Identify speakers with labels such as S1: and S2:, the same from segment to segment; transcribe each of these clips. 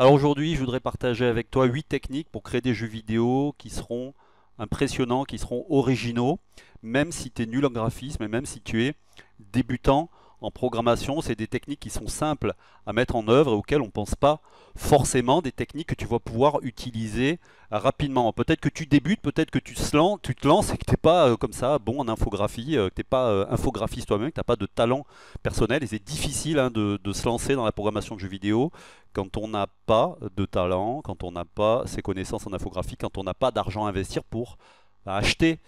S1: Alors aujourd'hui, je voudrais partager avec toi 8 techniques pour créer des jeux vidéo qui seront impressionnants, qui seront originaux, même si tu es nul en graphisme et même si tu es débutant en programmation, c'est des techniques qui sont simples à mettre en œuvre et auxquelles on ne pense pas forcément, des techniques que tu vas pouvoir utiliser rapidement. Peut-être que tu débutes, peut-être que tu te, lances, tu te lances et que tu n'es pas euh, comme ça bon en infographie, euh, que tu n'es pas euh, infographiste toi-même, que tu n'as pas de talent personnel et c'est difficile hein, de, de, se lancer dans la programmation de jeux vidéo quand on n'a pas de talent, quand on n'a pas ses connaissances en infographie, quand on n'a pas d'argent à investir pour acheter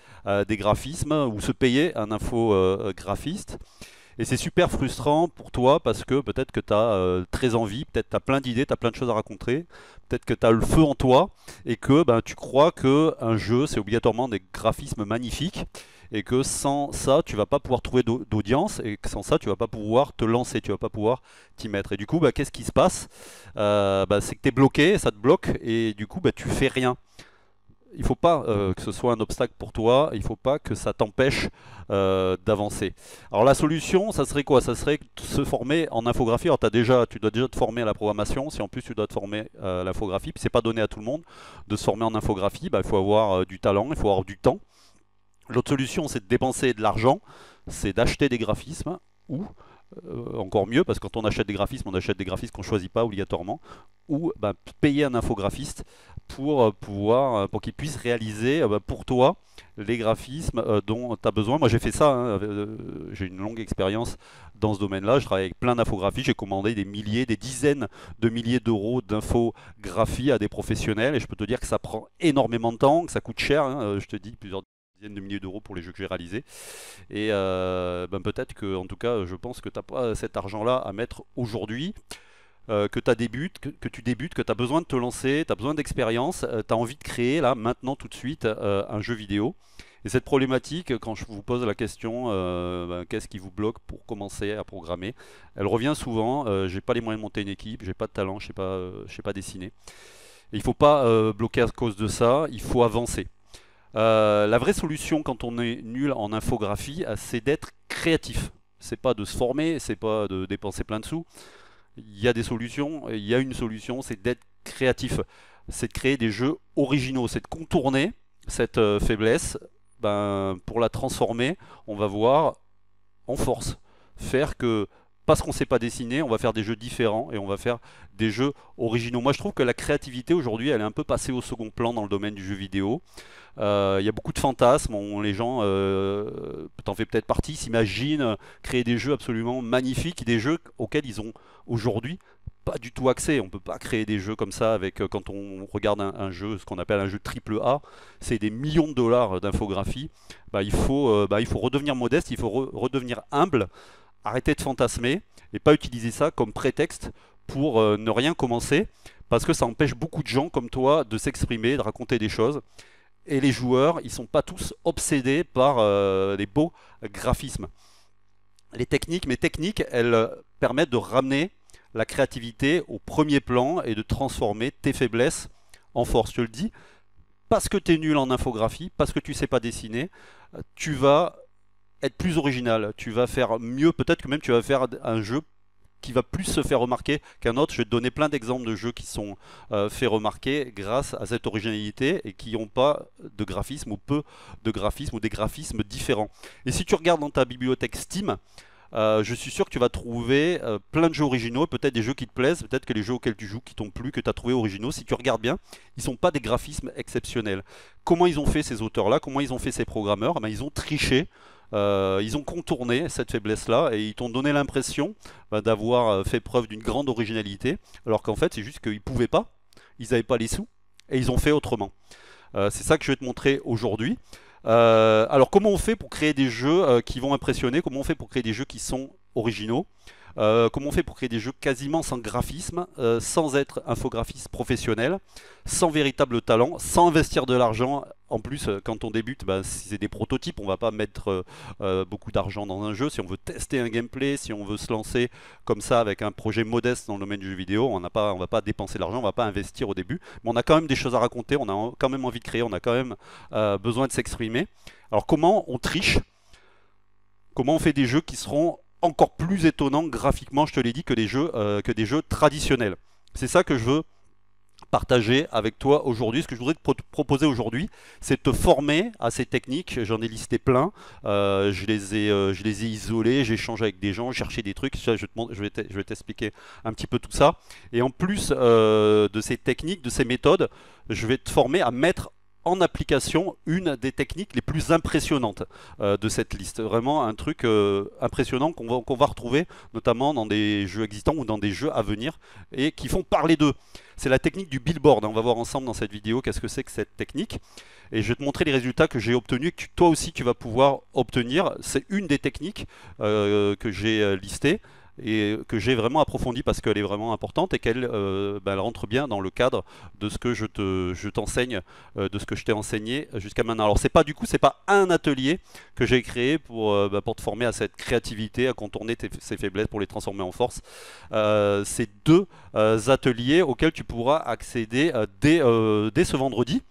S1: des graphismes ou se payer un infographiste. Et c'est super frustrant pour toi parce que peut-être que tu as euh, très envie, peut-être tu as plein d'idées, tu plein de choses à raconter, peut-être que tu as le feu en toi et que ben, tu crois qu'un jeu c'est obligatoirement des graphismes magnifiques et que sans ça tu vas pas pouvoir trouver d'audience et que sans ça tu vas pas pouvoir te lancer, tu vas pas pouvoir t'y mettre. Et du coup, ben, qu'est-ce qui se passe? Euh, ben, C'est que tu es bloqué, ça te bloque et du coup ben, tu fais rien il faut pas euh, que ce soit un obstacle pour toi, il faut pas que ça t'empêche euh, d'avancer. Alors la solution, ça serait quoi? Ça serait se former en infographie. Alors déjà, tu dois déjà te former à la programmation, si en plus tu dois te former à l'infographie, puis c'est pas donné à tout le monde de se former en infographie, bah, il faut avoir euh, du talent, il faut avoir du temps. L'autre solution, c'est de dépenser de l'argent, c'est d'acheter des graphismes ou euh, encore mieux, parce que quand on achète des graphismes, on achète des graphismes qu'on ne choisit pas obligatoirement, ou bah, payer un infographiste pour euh, pouvoir, euh, pour qu'il puisse réaliser bah, pour toi les graphismes dont tu as besoin. Moi j'ai fait ça, hein, j'ai une longue expérience dans ce domaine-là, je travaille avec plein d'infographies, j'ai commandé des milliers, des dizaines de milliers d'euros d'infographie à des professionnels, et je peux te dire que ça prend énormément de temps, que ça coûte cher, hein, je te dis plusieurs de milliers d'euros pour les jeux que j'ai réalisés. Et euh, ben peut-être que, en tout cas, je pense que tu n'as pas cet argent-là à mettre aujourd'hui. Euh, que, as débutes, que, tu débutes, que tu as besoin de te lancer, tu as besoin d'expérience, euh, tu as envie de créer là, maintenant, tout de suite, un jeu vidéo. Et cette problématique, quand je vous pose la question, ben, qu'est-ce qui vous bloque pour commencer à programmer, elle revient souvent. j'ai pas les moyens de monter une équipe, j'ai pas de talent, je sais pas, sais pas dessiner. Il faut pas bloquer à cause de ça, il faut avancer. Euh, la vraie solution quand on est nul en infographie, euh, c'est d'être créatif. C'est pas de se former, c'est pas de dépenser plein de sous. Il y a des solutions, il y a une solution, c'est d'être créatif. C'est de créer des jeux originaux, c'est de contourner cette euh, faiblesse. Ben, pour la transformer, on va voir en force. Faire que parce qu'on ne sait pas dessiner, on va faire des jeux différents et on va faire des jeux originaux. Moi, je trouve que la créativité aujourd'hui, elle est un peu passée au second plan dans le domaine du jeu vidéo. Euh, il y a beaucoup de fantasmes, les gens, euh, t'en fais peut-être partie, s'imaginent créer des jeux absolument magnifiques, des jeux auxquels ils ont aujourd'hui pas du tout accès. On peut pas créer des jeux comme ça euh, quand on regarde un, jeu, ce qu'on appelle un jeu triple A, c'est des millions de dollars d'infographie. Bah, bah, il faut redevenir modeste, il faut redevenir humble arrêter de fantasmer et pas utiliser ça comme prétexte pour euh, ne rien commencer parce que ça empêche beaucoup de gens comme toi de s'exprimer, de raconter des choses. Et les joueurs, ils sont pas tous obsédés par euh, les beaux graphismes. Les techniques, mes techniques, elles euh, permettent de ramener la créativité au premier plan et de transformer tes faiblesses en force. Je le dis, parce que tu es nul en infographie, parce que tu sais pas dessiner, tu vas être plus original. Tu vas faire mieux, peut-être que même tu vas faire un jeu qui va plus se faire remarquer qu'un autre. Je vais te donner plein d'exemples de jeux qui sont euh, fait remarquer grâce à cette originalité et qui n'ont pas de graphisme ou peu de graphisme ou des graphismes différents. Et si tu regardes dans ta bibliothèque Steam, euh, je suis sûr que tu vas trouver euh, plein de jeux originaux, peut-être des jeux qui te plaisent, peut-être que les jeux auxquels tu joues qui t'ont plu, que tu as trouvé originaux. Si tu regardes bien, ils ne sont pas des graphismes exceptionnels. Comment ils ont fait ces auteurs-là? Comment ils ont fait ces programmeurs? Ben, Ils ont triché euh, ils ont contourné cette faiblesse-là et ils t'ont donné l'impression bah, d'avoir euh, fait preuve d'une grande originalité, alors qu'en fait c'est juste qu'ils ne pouvaient pas, ils n'avaient pas les sous et ils ont fait autrement. Euh, c'est ça que je vais te montrer aujourd'hui. alors comment on fait pour créer des jeux qui vont impressionner? Comment on fait pour créer des jeux qui sont originaux? Comment on fait pour créer des jeux quasiment sans graphisme, sans être infographiste professionnel, sans véritable talent, sans investir de l'argent. En plus, euh, quand on débute, bah, si c'est des prototypes, on va pas mettre beaucoup d'argent dans un jeu. Si on veut tester un gameplay, si on veut se lancer comme ça avec un projet modeste dans le domaine du jeu vidéo, on ne va pas dépenser l'argent, on va pas investir au début. Mais on a quand même des choses à raconter, on a quand même envie de créer, on a quand même besoin de s'exprimer. Alors comment on triche? Comment on fait des jeux qui seront encore plus étonnant graphiquement, je te l'ai dit, que des jeux, euh, que des jeux traditionnels. C'est ça que je veux partager avec toi aujourd'hui. Ce que je voudrais te proposer aujourd'hui, c'est de te former à ces techniques. J'en ai listé plein. Euh, je, les ai, euh, je les ai échangé avec des gens, cherché des trucs. Je, je vais t'expliquer un petit peu tout ça. Et en plus euh, de ces techniques, de ces méthodes, je vais te former à mettre en application une des techniques les plus impressionnantes euh, de cette liste. Vraiment un truc euh, impressionnant qu'on va, retrouver notamment dans des jeux existants ou dans des jeux à venir et qui font parler d'eux. C'est la technique du billboard. On va voir ensemble dans cette vidéo qu'est-ce que c'est que cette technique. Et je vais te montrer les résultats que j'ai obtenus et que toi aussi tu vas pouvoir obtenir. C'est une des techniques euh, que j'ai listées et que j'ai vraiment approfondie parce qu'elle est vraiment importante et qu'elle euh, ben, rentre bien dans le cadre de ce que je te je t'enseigne, euh, de ce que je t'ai enseigné jusqu'à maintenant. Alors c'est pas du coup c'est pas un atelier que j'ai créé pour, euh, pour te former à cette créativité, à contourner tes, ses faiblesses pour les transformer en force. c'est deux ateliers auxquels tu pourras accéder dès, ce vendredi.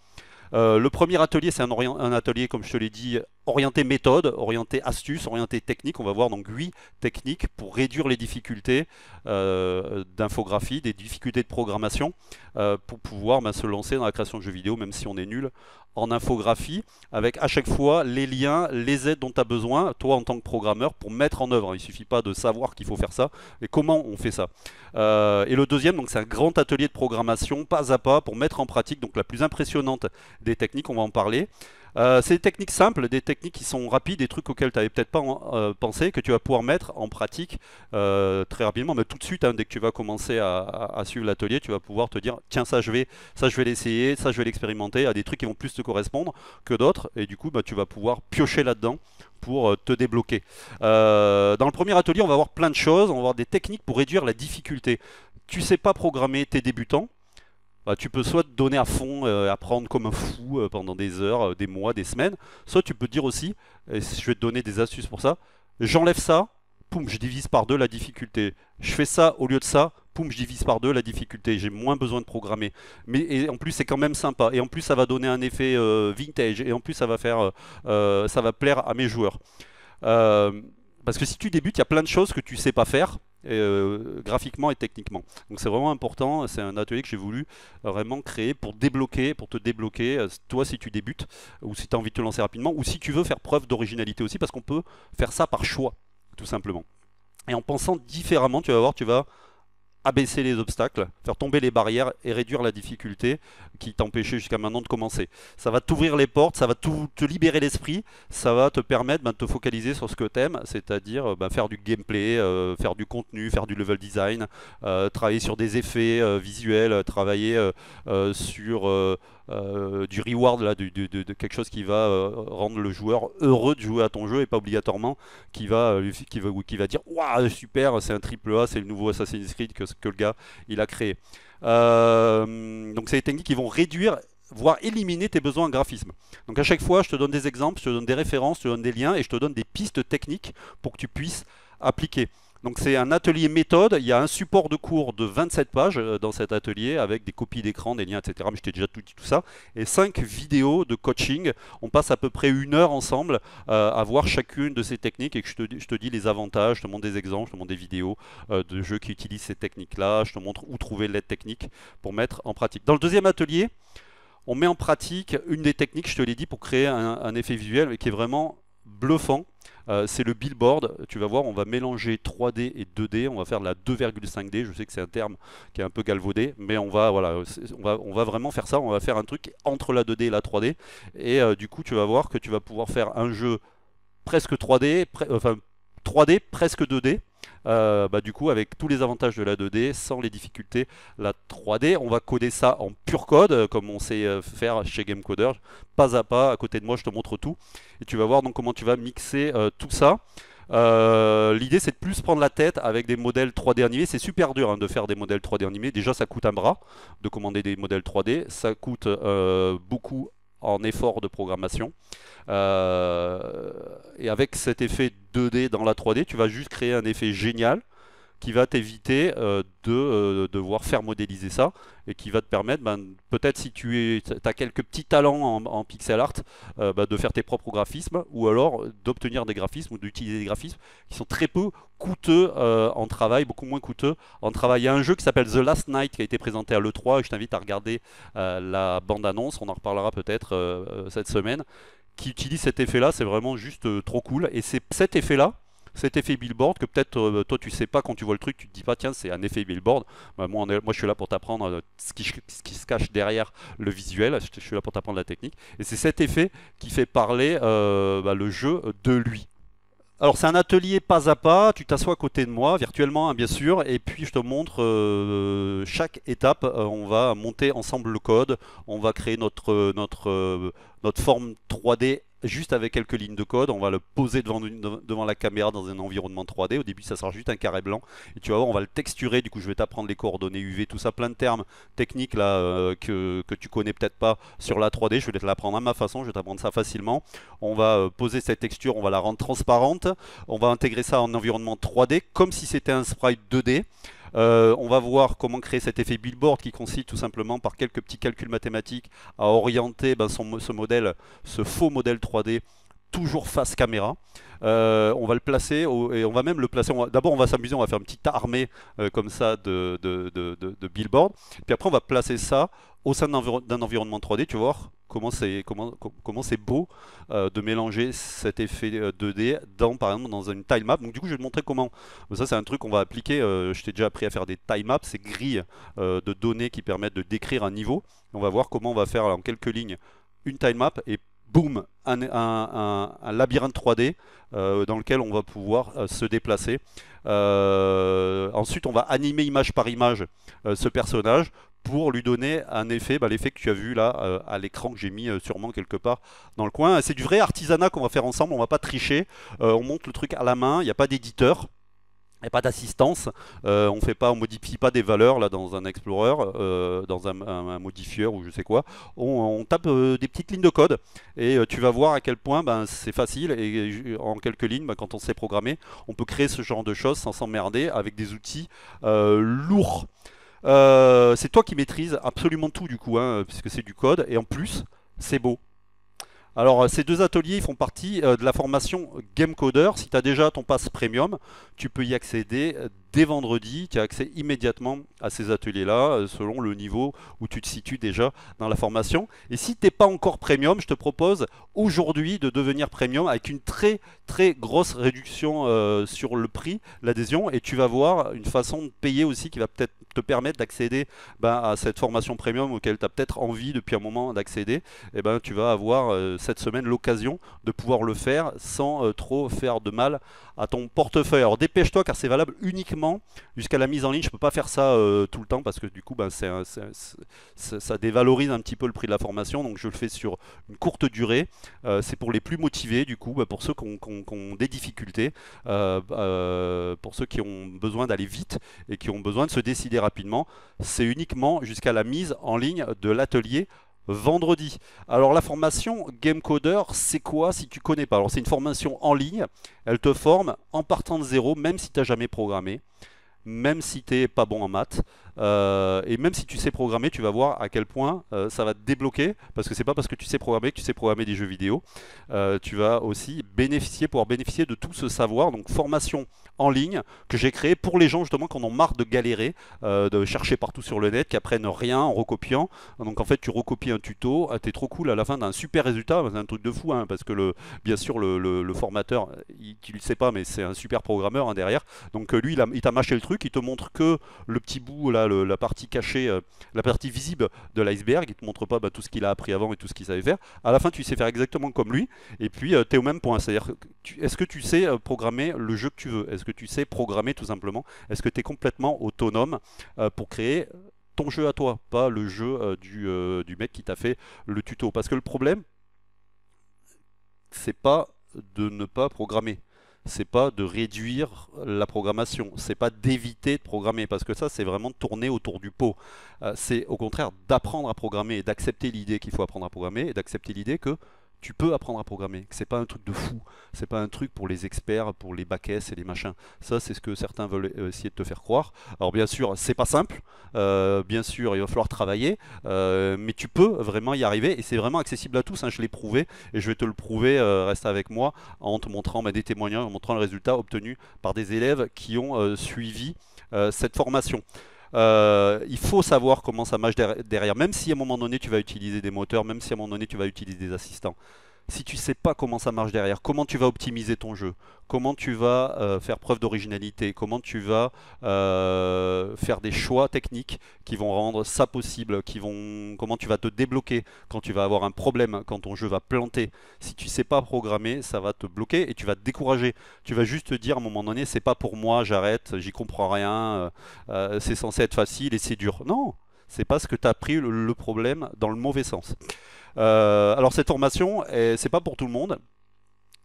S1: Le premier atelier, c'est un, atelier, comme je te l'ai dit, orienté méthode, orienté astuce, orienté technique. On va voir donc 8 techniques pour réduire les difficultés euh, d'infographie, des difficultés de programmation, euh, pour pouvoir ben, se lancer dans la création de jeux vidéo, même si on est nul en infographie, avec à chaque fois les liens, les aides dont tu as besoin, toi en tant que programmeur, pour mettre en œuvre. Il ne suffit pas de savoir qu'il faut faire ça, mais comment on fait ça. Euh, et le deuxième, donc c'est un grand atelier de programmation, pas à pas, pour mettre en pratique donc la plus impressionnante des techniques, on va en parler. Euh, c'est des techniques simples, des techniques qui sont rapides, des trucs auxquels tu n'avais peut-être pas euh, pensé, que tu vas pouvoir mettre en pratique euh, très rapidement, mais tout de suite, hein, dès que tu vas commencer à, suivre l'atelier, tu vas pouvoir te dire, tiens, ça je vais, ça je vais l'essayer, ça je vais l'expérimenter, à des trucs qui vont plus te correspondre que d'autres, et du coup, bah, tu vas pouvoir piocher là-dedans pour te débloquer. dans le premier atelier, on va voir plein de choses, on va voir des techniques pour réduire la difficulté. Tu sais pas programmer, tes débutants, bah, tu peux soit te donner à fond, euh, apprendre comme un fou euh, pendant des heures, euh, des mois, des semaines, soit tu peux dire aussi, et je vais te donner des astuces pour ça, j'enlève ça, poum, je divise par deux la difficulté. Je fais ça au lieu de ça, poum, je divise par deux la difficulté. J'ai moins besoin de programmer. Mais en plus, c'est quand même sympa. Et en plus, ça va donner un effet vintage. Et en plus, ça va faire, ça va plaire à mes joueurs. parce que si tu débutes, il y a plein de choses que tu sais pas faire. Euh, graphiquement et techniquement. Donc c'est vraiment important, c'est un atelier que j'ai voulu vraiment créer pour débloquer, pour te débloquer, euh, toi si tu débutes, ou si tu as envie de te lancer rapidement, ou si tu veux faire preuve d'originalité aussi, parce qu'on peut faire ça par choix, tout simplement. Et en pensant différemment, tu vas voir, tu vas abaisser les obstacles, faire tomber les barrières et réduire la difficulté qui t'empêchait jusqu'à maintenant de commencer. Ça va t'ouvrir les portes, ça va te libérer l'esprit, ça va te permettre ben, de te focaliser sur ce que tu aimes, c'est-à-dire ben, faire du gameplay, euh, faire du contenu, faire du level design, euh, travailler sur des effets euh, visuels, travailler sur euh, du reward, là, de, quelque chose qui va euh, rendre le joueur heureux de jouer à ton jeu et pas obligatoirement qui va, euh, qui va, qui va dire Waouh, super, c'est un triple A, c'est le nouveau Assassin's Creed que, que le gars il a créé. Donc, c'est des techniques qui vont réduire voire éliminer tes besoins en graphisme. Donc à chaque fois, je te donne des exemples, je te donne des références, je te donne des liens et je te donne des pistes techniques pour que tu puisses appliquer. Donc c'est un atelier méthode, il y a un support de cours de 27 pages euh, dans cet atelier avec des copies d'écran, des liens, etc. Mais je t'ai déjà tout dit tout ça. Et 5 vidéos de coaching. On passe à peu près une heure ensemble euh, à voir chacune de ces techniques et que je te, dis les avantages, je te montre des exemples, je te montre des vidéos euh, de jeux qui utilisent ces techniques-là, je te montre où trouver l'aide technique pour mettre en pratique. Dans le deuxième atelier, on met en pratique une des techniques, je te l'ai dit, pour créer un, un effet visuel qui est vraiment bluffant. Euh, c'est le billboard. Tu vas voir, on va mélanger 3D et 2D. On va faire de la 2,5D. Je sais que c'est un terme qui est un peu galvaudé, mais on va, voilà, on va, on va vraiment faire ça. On va faire un truc entre la 2D et la 3D. Et euh, du coup, tu vas voir que tu vas pouvoir faire un jeu presque 3D, enfin 3D, presque 2D. Euh, bah, du coup avec tous les avantages de la 2D sans les difficultés la 3D on va coder ça en pur code euh, comme on sait euh, faire chez Gamecoder pas à pas à côté de moi je te montre tout et tu vas voir donc comment tu vas mixer tout ça L'idée c'est de plus prendre la tête avec des modèles 3D animés. C'est super dur hein, de faire des modèles 3D animés. Déjà ça coûte un bras de commander des modèles 3D. Ça coûte beaucoup en effort de programmation. Euh, et avec cet effet 2D dans la 3D, tu vas juste créer un effet génial qui va t'éviter euh, de euh, devoir faire modéliser ça et qui va te permettre, ben, peut-être si tu as quelques petits talents en, pixel art, euh, ben, de faire tes propres graphismes ou alors d'obtenir des graphismes ou d'utiliser des graphismes qui sont très peu coûteux en travail, beaucoup moins coûteux en travail. Il y a un jeu qui s'appelle The Last Night qui a été présenté à l'E3 et je t'invite à regarder la bande-annonce, on en reparlera peut-être cette semaine, qui utilise cet effet-là, c'est vraiment juste trop cool. Et c'est cet effet-là cet effet billboard que peut-être euh, toi tu sais pas quand tu vois le truc, tu te dis pas tiens c'est un effet billboard. Bah, moi, je suis là pour t'apprendre euh, ce qui, se cache derrière le visuel, je, suis là pour t'apprendre la technique. Et c'est cet effet qui fait parler euh, bah, le jeu de lui. Alors c'est un atelier pas à pas, tu t'assois à côté de moi, virtuellement hein, bien sûr, et puis je te montre chaque étape, on va monter ensemble le code, on va créer notre, notre, notre forme 3D juste avec quelques lignes de code, on va le poser devant, la caméra dans un environnement 3D. Au début, ça sera juste un carré blanc. Et tu vas voir, on va le texturer. Du coup, je vais t'apprendre les coordonnées UV, tout ça, plein de termes techniques là euh, que, que tu connais peut-être pas sur la 3D. Je vais te l'apprendre à ma façon, je vais t'apprendre ça facilement. On va euh, poser cette texture, on va la rendre transparente. On va intégrer ça en environnement 3D comme si c'était un sprite 2D. Euh, on va voir comment créer cet effet billboard qui consiste tout simplement par quelques petits calculs mathématiques à orienter ben, ce modèle, ce faux modèle 3D toujours face caméra. Euh, on va le placer et on va même le placer. D'abord, on va s'amuser, on va faire une petite armée euh, comme ça de, de, de, billboard. Puis après, on va placer ça au sein d'un environnement 3D. Tu voir comment c'est comment comment beau euh, de mélanger cet effet 2D euh, dans par exemple dans une time map. Donc du coup je vais te montrer comment. Ça c'est un truc qu'on va appliquer. Je t'ai déjà appris à faire des time maps, ces grilles de données qui permettent de décrire un niveau. On va voir comment on va faire en quelques lignes une time map et boum, un, labyrinthe 3D dans lequel on va pouvoir se déplacer. ensuite, on va animer image par image ce personnage pour lui donner un effet, bah, l'effet que tu as vu là euh, à l'écran que j'ai mis euh, sûrement quelque part dans le coin. C'est du vrai artisanat qu'on va faire ensemble, on va pas tricher, euh, on monte le truc à la main, il n'y a pas d'éditeur. N'y a pas d'assistance, on fait pas, on modifie pas des valeurs là dans un Explorer, dans un, modifieur ou je sais quoi. On, tape des petites lignes de code et tu vas voir à quel point ben, c'est facile et en quelques lignes, ben, quand on sait programmer, on peut créer ce genre de choses sans s'emmerder avec des outils lourds. Euh, c'est toi qui maîtrises absolument tout du coup, hein, puisque c'est du code, et en plus, c'est beau. Alors ces deux ateliers font partie euh, de la formation Game Coder. Si tu as déjà ton pass premium, tu peux y accéder dès vendredi. Tu as accès immédiatement à ces ateliers-là, euh, selon le niveau où tu te situes déjà dans la formation. Et si tu n'es pas encore premium, je te propose aujourd'hui de devenir premium avec une très très grosse réduction sur le prix, l'adhésion. Et tu vas voir une façon de payer aussi qui va peut-être te permettre d'accéder ben, à cette formation premium auquel tu as peut-être envie depuis un moment d'accéder, eh ben, tu vas avoir euh, cette semaine l'occasion de pouvoir le faire sans euh, trop faire de mal à ton portefeuille. Alors dépêche-toi car c'est valable uniquement jusqu'à la mise en ligne. Je ne peux pas faire ça euh, tout le temps parce que du coup ben, ça dévalorise un petit peu le prix de la formation. Donc je le fais sur une courte durée. c'est pour les plus motivés du coup, ben, pour ceux qui ont, des difficultés, pour ceux qui ont besoin d'aller vite et qui ont besoin de se décider rapidement, c'est uniquement jusqu'à la mise en ligne de l'atelier vendredi. Alors la formation Game Coder, c'est quoi si tu connais pas? Alors c'est une formation en ligne, elle te forme en partant de zéro, même si tu n'as jamais programmé, même si tu n'es pas bon en maths. Euh, et même si tu sais programmer, tu vas voir à quel point euh, ça va te débloquer, parce que c'est pas parce que tu sais programmer que tu sais programmer des jeux vidéo. Euh, tu vas aussi bénéficier, pouvoir bénéficier de tout ce savoir, donc formation en ligne que j'ai créé pour les gens justement qui en ont marre de galérer, de chercher partout sur le net, qui apprennent rien en recopiant. Donc en fait, tu recopies un tuto, ah, t'es trop cool à la fin d'un super résultat, c'est un truc de fou, hein, parce que bien sûr le, formateur, il, tu le sais pas, mais c'est un super programmeur hein, derrière. Donc lui, il, t'a mâché le truc, il te montre que le petit bout là la partie cachée, euh, la partie visible de l'iceberg. Il te montre pas bah, tout ce qu'il a appris avant et tout ce qu'il savait faire. À la fin, tu sais faire exactement comme lui. Et puis, euh, tu es au même point. C'est-à-dire, est-ce que tu sais euh, programmer le jeu que tu veux? Tu sais programmer tout simplement. Est-ce que tu es complètement autonome pour créer ton jeu à toi, pas le jeu du, du mec qui t'a fait le tuto? Parce que le problème, c'est pas de ne pas programmer. C'est pas de réduire la programmation, c'est pas d'éviter de programmer, parce que ça c'est vraiment tourner autour du pot. Euh, c'est au contraire d'apprendre à programmer d'accepter l'idée qu'il faut apprendre à programmer et d'accepter l'idée que tu peux apprendre à programmer, c'est pas un truc de fou, c'est pas un truc pour les experts, pour les bacs et les machins. Ça, c'est ce que certains veulent euh, essayer de te faire croire. Alors bien sûr, c'est pas simple, euh, bien sûr, il va falloir travailler, euh, mais tu peux vraiment y arriver et c'est vraiment accessible à tous. Hein, je l'ai prouvé et je vais te le prouver. reste avec moi en te montrant bah, des témoignages, en montrant le résultat obtenu par des élèves qui ont suivi cette formation. Euh, il faut savoir comment ça marche derrière, même si à un moment donné tu vas utiliser des moteurs, même si à un moment donné tu vas utiliser des assistants si tu sais pas comment ça marche derrière, comment tu vas optimiser ton jeu, comment tu vas euh, faire preuve d'originalité, comment tu vas euh, faire des choix techniques qui vont rendre ça possible, comment tu vas te débloquer quand tu vas avoir un problème, quand ton jeu va planter. Si tu sais pas programmer, ça va te bloquer et tu vas te décourager. Tu vas juste te dire à un moment donné, c'est pas pour moi, j'arrête, j'y comprends rien, euh, c'est censé être facile et c'est dur. Non, c'est parce que tu as pris le problème dans le mauvais sens. Euh, alors cette formation, c'est pas pour tout le monde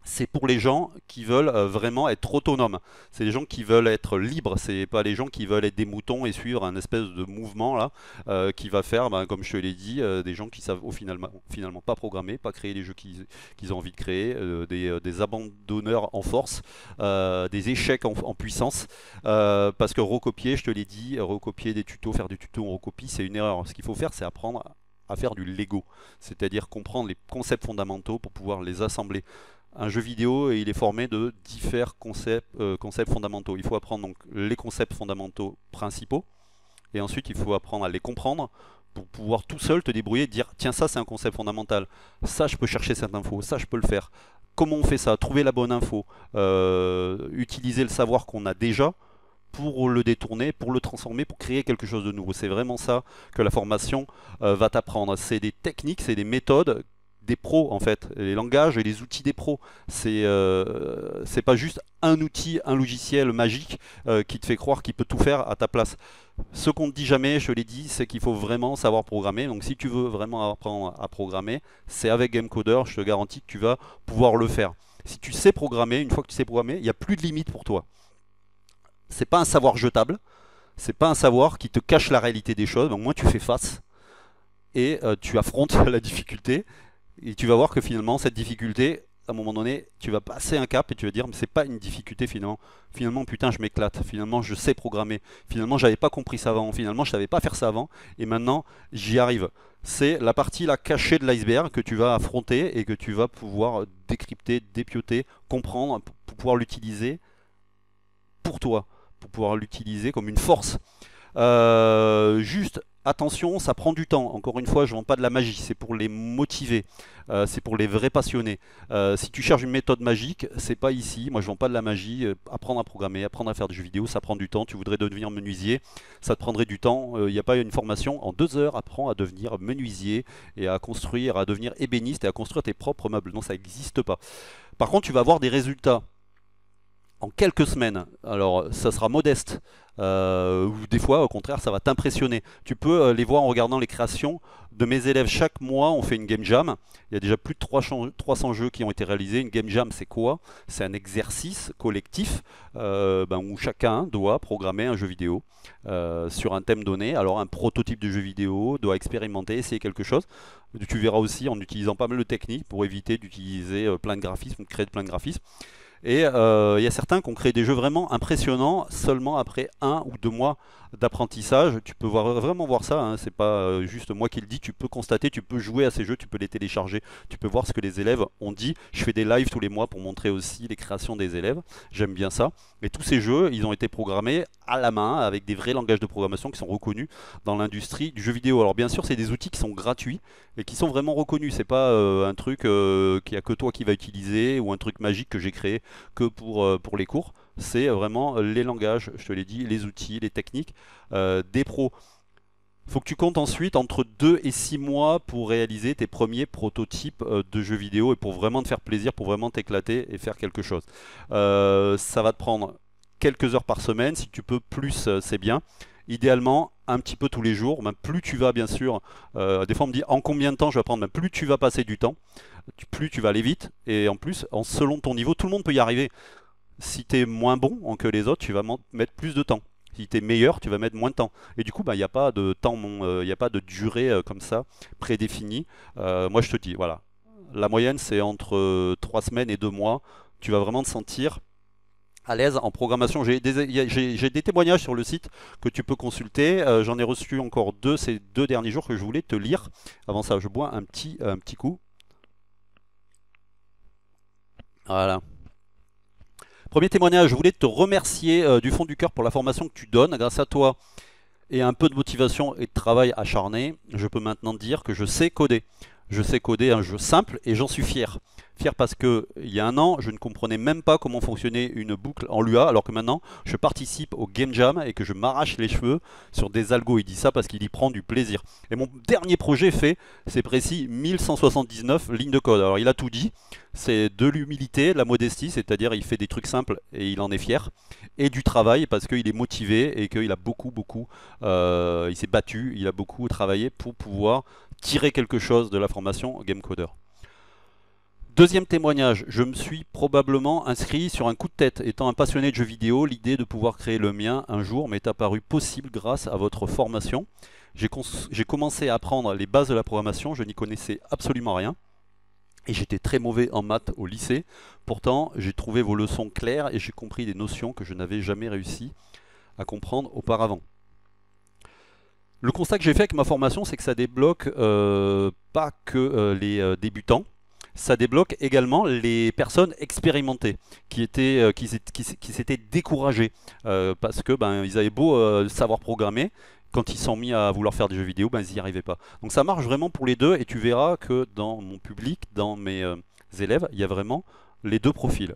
S1: c'est pour les gens qui veulent euh, vraiment être autonomes. C'est les gens qui veulent être libres. C'est pas les gens qui veulent être des moutons et suivre un espèce de mouvement là euh, qui va faire, ben, comme je te l'ai dit, des gens qui savent au finalement, finalement pas programmer, pas créer les jeux qu'ils ont envie de créer, des, abandonneurs en force, des échecs en, en puissance. parce que recopier, je te l'ai dit, recopier des tutos, faire du tuto en recopie, c'est une erreur. Ce qu'il faut faire, c'est apprendre à faire du Lego, c'est-à-dire comprendre les concepts fondamentaux pour pouvoir les assembler. Un jeu vidéo, il est formé de différents concepts, euh, concepts fondamentaux. Il faut apprendre donc les concepts fondamentaux principaux, et ensuite il faut apprendre à les comprendre pour pouvoir tout seul te débrouiller et dire tiens ça c'est un concept fondamental, ça je peux chercher cette info, ça je peux le faire. Comment on fait ça? Trouver la bonne info, euh, utiliser le savoir qu'on a déjà pour le détourner, pour le transformer, pour créer quelque chose de nouveau. C'est vraiment ça que la formation euh, va t'apprendre. C'est des techniques, c'est des méthodes des pros en fait, les langages et les outils des pros. C'est euh, pas juste un outil, un logiciel magique euh, qui te fait croire qu'il peut tout faire à ta place. Ce qu'on ne dit jamais, je l'ai dit, c'est qu'il faut vraiment savoir programmer. Donc si tu veux vraiment apprendre à programmer, c'est avec Gamecoder, je te garantis que tu vas pouvoir le faire. Si tu sais programmer, une fois que tu sais programmer, il n'y a plus de limite pour toi c'est pas un savoir jetable, c'est pas un savoir qui te cache la réalité des choses, au moins tu fais face et euh, tu affrontes la difficulté et tu vas voir que finalement cette difficulté, à un moment donné, tu vas passer un cap et tu vas dire mais c'est pas une difficulté finalement. Finalement putain je m'éclate, finalement je sais programmer, finalement j'avais pas compris ça avant, finalement je savais pas faire ça avant et maintenant j'y arrive. C'est la partie la cachée de l'iceberg que tu vas affronter et que tu vas pouvoir décrypter, dépioter, comprendre pour pouvoir l'utiliser pour toi pour pouvoir l'utiliser comme une force. Euh, juste attention, ça prend du temps. Encore une fois, je ne vends pas de la magie, c'est pour les motiver, euh, c'est pour les vrais passionnés. Euh, si tu cherches une méthode magique, c'est pas ici. Moi, je vends pas de la magie. apprendre à programmer, apprendre à faire des jeux vidéo, ça prend du temps. Tu voudrais devenir menuisier, ça te prendrait du temps. Il n'y a pas une formation en deux heures. Apprends à devenir menuisier et à construire, à devenir ébéniste et à construire tes propres meubles. Non, ça n'existe pas. Par contre, tu vas avoir des résultats en quelques semaines. Alors ça sera modeste, euh, ou des fois au contraire ça va t'impressionner. Tu peux euh, les voir en regardant les créations de mes élèves. Chaque mois on fait une game jam. Il y a déjà plus de 300 jeux qui ont été réalisés. Une game jam c'est quoi? C'est un exercice collectif euh, ben, où chacun doit programmer un jeu vidéo sur un thème donné. Alors un prototype de jeu vidéo doit expérimenter, essayer quelque chose. Tu verras aussi en utilisant pas mal de techniques pour éviter d'utiliser plein de graphismes, de créer plein de graphismes. Et euh, il y a certains qui ont créé des jeux vraiment impressionnants seulement après un ou deux mois d'apprentissage. Tu peux voir, vraiment voir ça, hein. c'est pas euh, juste moi qui le dis, tu peux constater, tu peux jouer à ces jeux, tu peux les télécharger, tu peux voir ce que les élèves ont dit. Je fais des lives tous les mois pour montrer aussi les créations des élèves, j'aime bien ça. Et tous ces jeux, ils ont été programmés à la main avec des vrais langages de programmation qui sont reconnus dans l'industrie du jeu vidéo. Alors bien sûr, c'est des outils qui sont gratuits et qui sont vraiment reconnus. C'est pas euh, un truc euh, qui a que toi qui va utiliser ou un truc magique que j'ai créé que pour, pour les cours c'est vraiment les langages, je te l'ai dit, les outils, les techniques euh, des pros. Faut que tu comptes ensuite entre 2 et 6 mois pour réaliser tes premiers prototypes euh, de jeux vidéo et pour vraiment te faire plaisir, pour vraiment t'éclater et faire quelque chose. Euh, ça va te prendre quelques heures par semaine, si tu peux plus c'est bien. Idéalement, un petit peu tous les jours, plus tu vas bien sûr, des fois on me dit en combien de temps je vais apprendre, plus tu vas passer du temps, plus tu vas aller vite, et en plus, selon ton niveau, tout le monde peut y arriver. Si tu es moins bon que les autres, tu vas mettre plus de temps. Si tu es meilleur, tu vas mettre moins de temps. Et du coup, bah, il n'y a pas de temps, il euh, n'y a pas de durée euh, comme ça prédéfinie. Euh, moi, je te dis, voilà, La moyenne, c'est entre 3 semaines et 2 mois. Tu vas vraiment te sentir à l'aise en programmation. J'ai des, témoignages sur le site que tu peux consulter. Euh, j'en ai reçu encore deux ces deux derniers jours que je voulais te lire. Avant ça, je bois un petit, petit coup. Voilà. Premier témoignage, je voulais te remercier euh, du fond du cœur pour la formation que tu donnes. Grâce à toi et un peu de motivation et de travail acharné, je peux maintenant dire que je sais coder. Je sais coder un jeu simple et j'en suis fier. Fier parce que il y a un an, je ne comprenais même pas comment fonctionnait une boucle en Lua, alors que maintenant, je participe au Game Jam et que je m'arrache les cheveux sur des algos. Il dit ça parce qu'il y prend du plaisir. Et mon dernier projet fait, c'est précis, 1179 lignes de code. Alors il a tout dit. C'est de l'humilité, de la modestie, c'est-à-dire il fait des trucs simples et il en est fier, et du travail parce qu'il est motivé et qu'il a beaucoup, beaucoup, euh, il s'est battu, il a beaucoup travaillé pour pouvoir tirer quelque chose de la formation Game Coder. Deuxième témoignage, je me suis probablement inscrit sur un coup de tête. Étant un passionné de jeux vidéo, l'idée de pouvoir créer le mien un jour m'est apparue possible grâce à votre formation. J'ai commencé à apprendre les bases de la programmation, je n'y connaissais absolument rien. Et j'étais très mauvais en maths au lycée. Pourtant, j'ai trouvé vos leçons claires et j'ai compris des notions que je n'avais jamais réussi à comprendre auparavant. Le constat que j'ai fait avec ma formation, c'est que ça débloque euh, pas que euh, les euh, débutants, ça débloque également les personnes expérimentées qui étaient qui, s'étaient découragées parce que ben ils avaient beau savoir programmer quand ils sont mis à vouloir faire des jeux vidéo ben ils n'y arrivaient pas. Donc ça marche vraiment pour les deux et tu verras que dans mon public dans mes élèves il y a vraiment les deux profils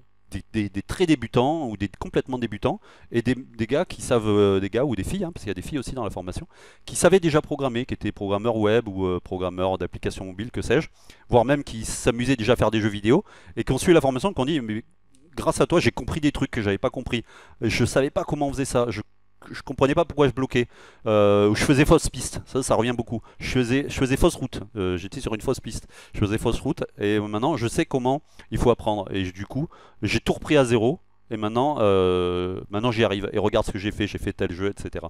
S1: des, très débutants ou des complètement débutants et des, gars qui savent, euh, des gars ou des filles, hein, parce qu'il y a des filles aussi dans la formation, qui savaient déjà programmer, qui étaient programmeurs web ou euh, programmeurs d'applications mobiles, que sais-je, voire même qui s'amusaient déjà à faire des jeux vidéo et qui ont suivi la formation, qui ont dit mais grâce à toi j'ai compris des trucs que j'avais pas compris, je savais pas comment on faisait ça, je comprenais pas pourquoi je bloquais. Euh, je faisais fausse piste, ça, ça revient beaucoup. Je faisais, fausse route. Euh, j'étais sur une fausse piste. Je faisais fausse route et maintenant je sais comment il faut apprendre. Et du coup, j'ai tout repris à zéro et maintenant, euh, maintenant j'y arrive. Et regarde ce que j'ai fait, j'ai fait tel jeu, etc.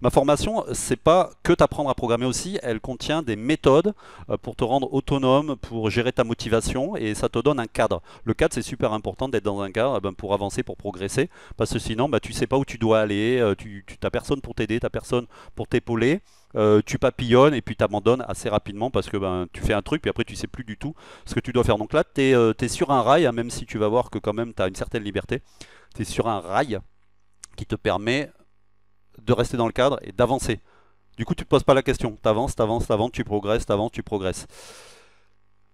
S1: Ma formation, c'est pas que t'apprendre à programmer aussi, elle contient des méthodes euh, pour te rendre autonome, pour gérer ta motivation, et ça te donne un cadre. Le cadre, c'est super important d'être dans un cadre eh ben, pour avancer, pour progresser, parce que sinon, bah, tu sais pas où tu dois aller, euh, tu n'as personne pour t'aider, tu personne pour t'épauler. Euh, tu papillonnes et puis tu abandonnes assez rapidement parce que ben, tu fais un truc puis après tu sais plus du tout ce que tu dois faire. Donc là, tu es, euh, sur un rail, hein, même si tu vas voir que quand même tu as une certaine liberté. Tu es sur un rail qui te permet de rester dans le cadre et d'avancer. Du coup, tu te poses pas la question. Tu avances, tu avances, tu avances, tu progresses, tu avances, tu progresses.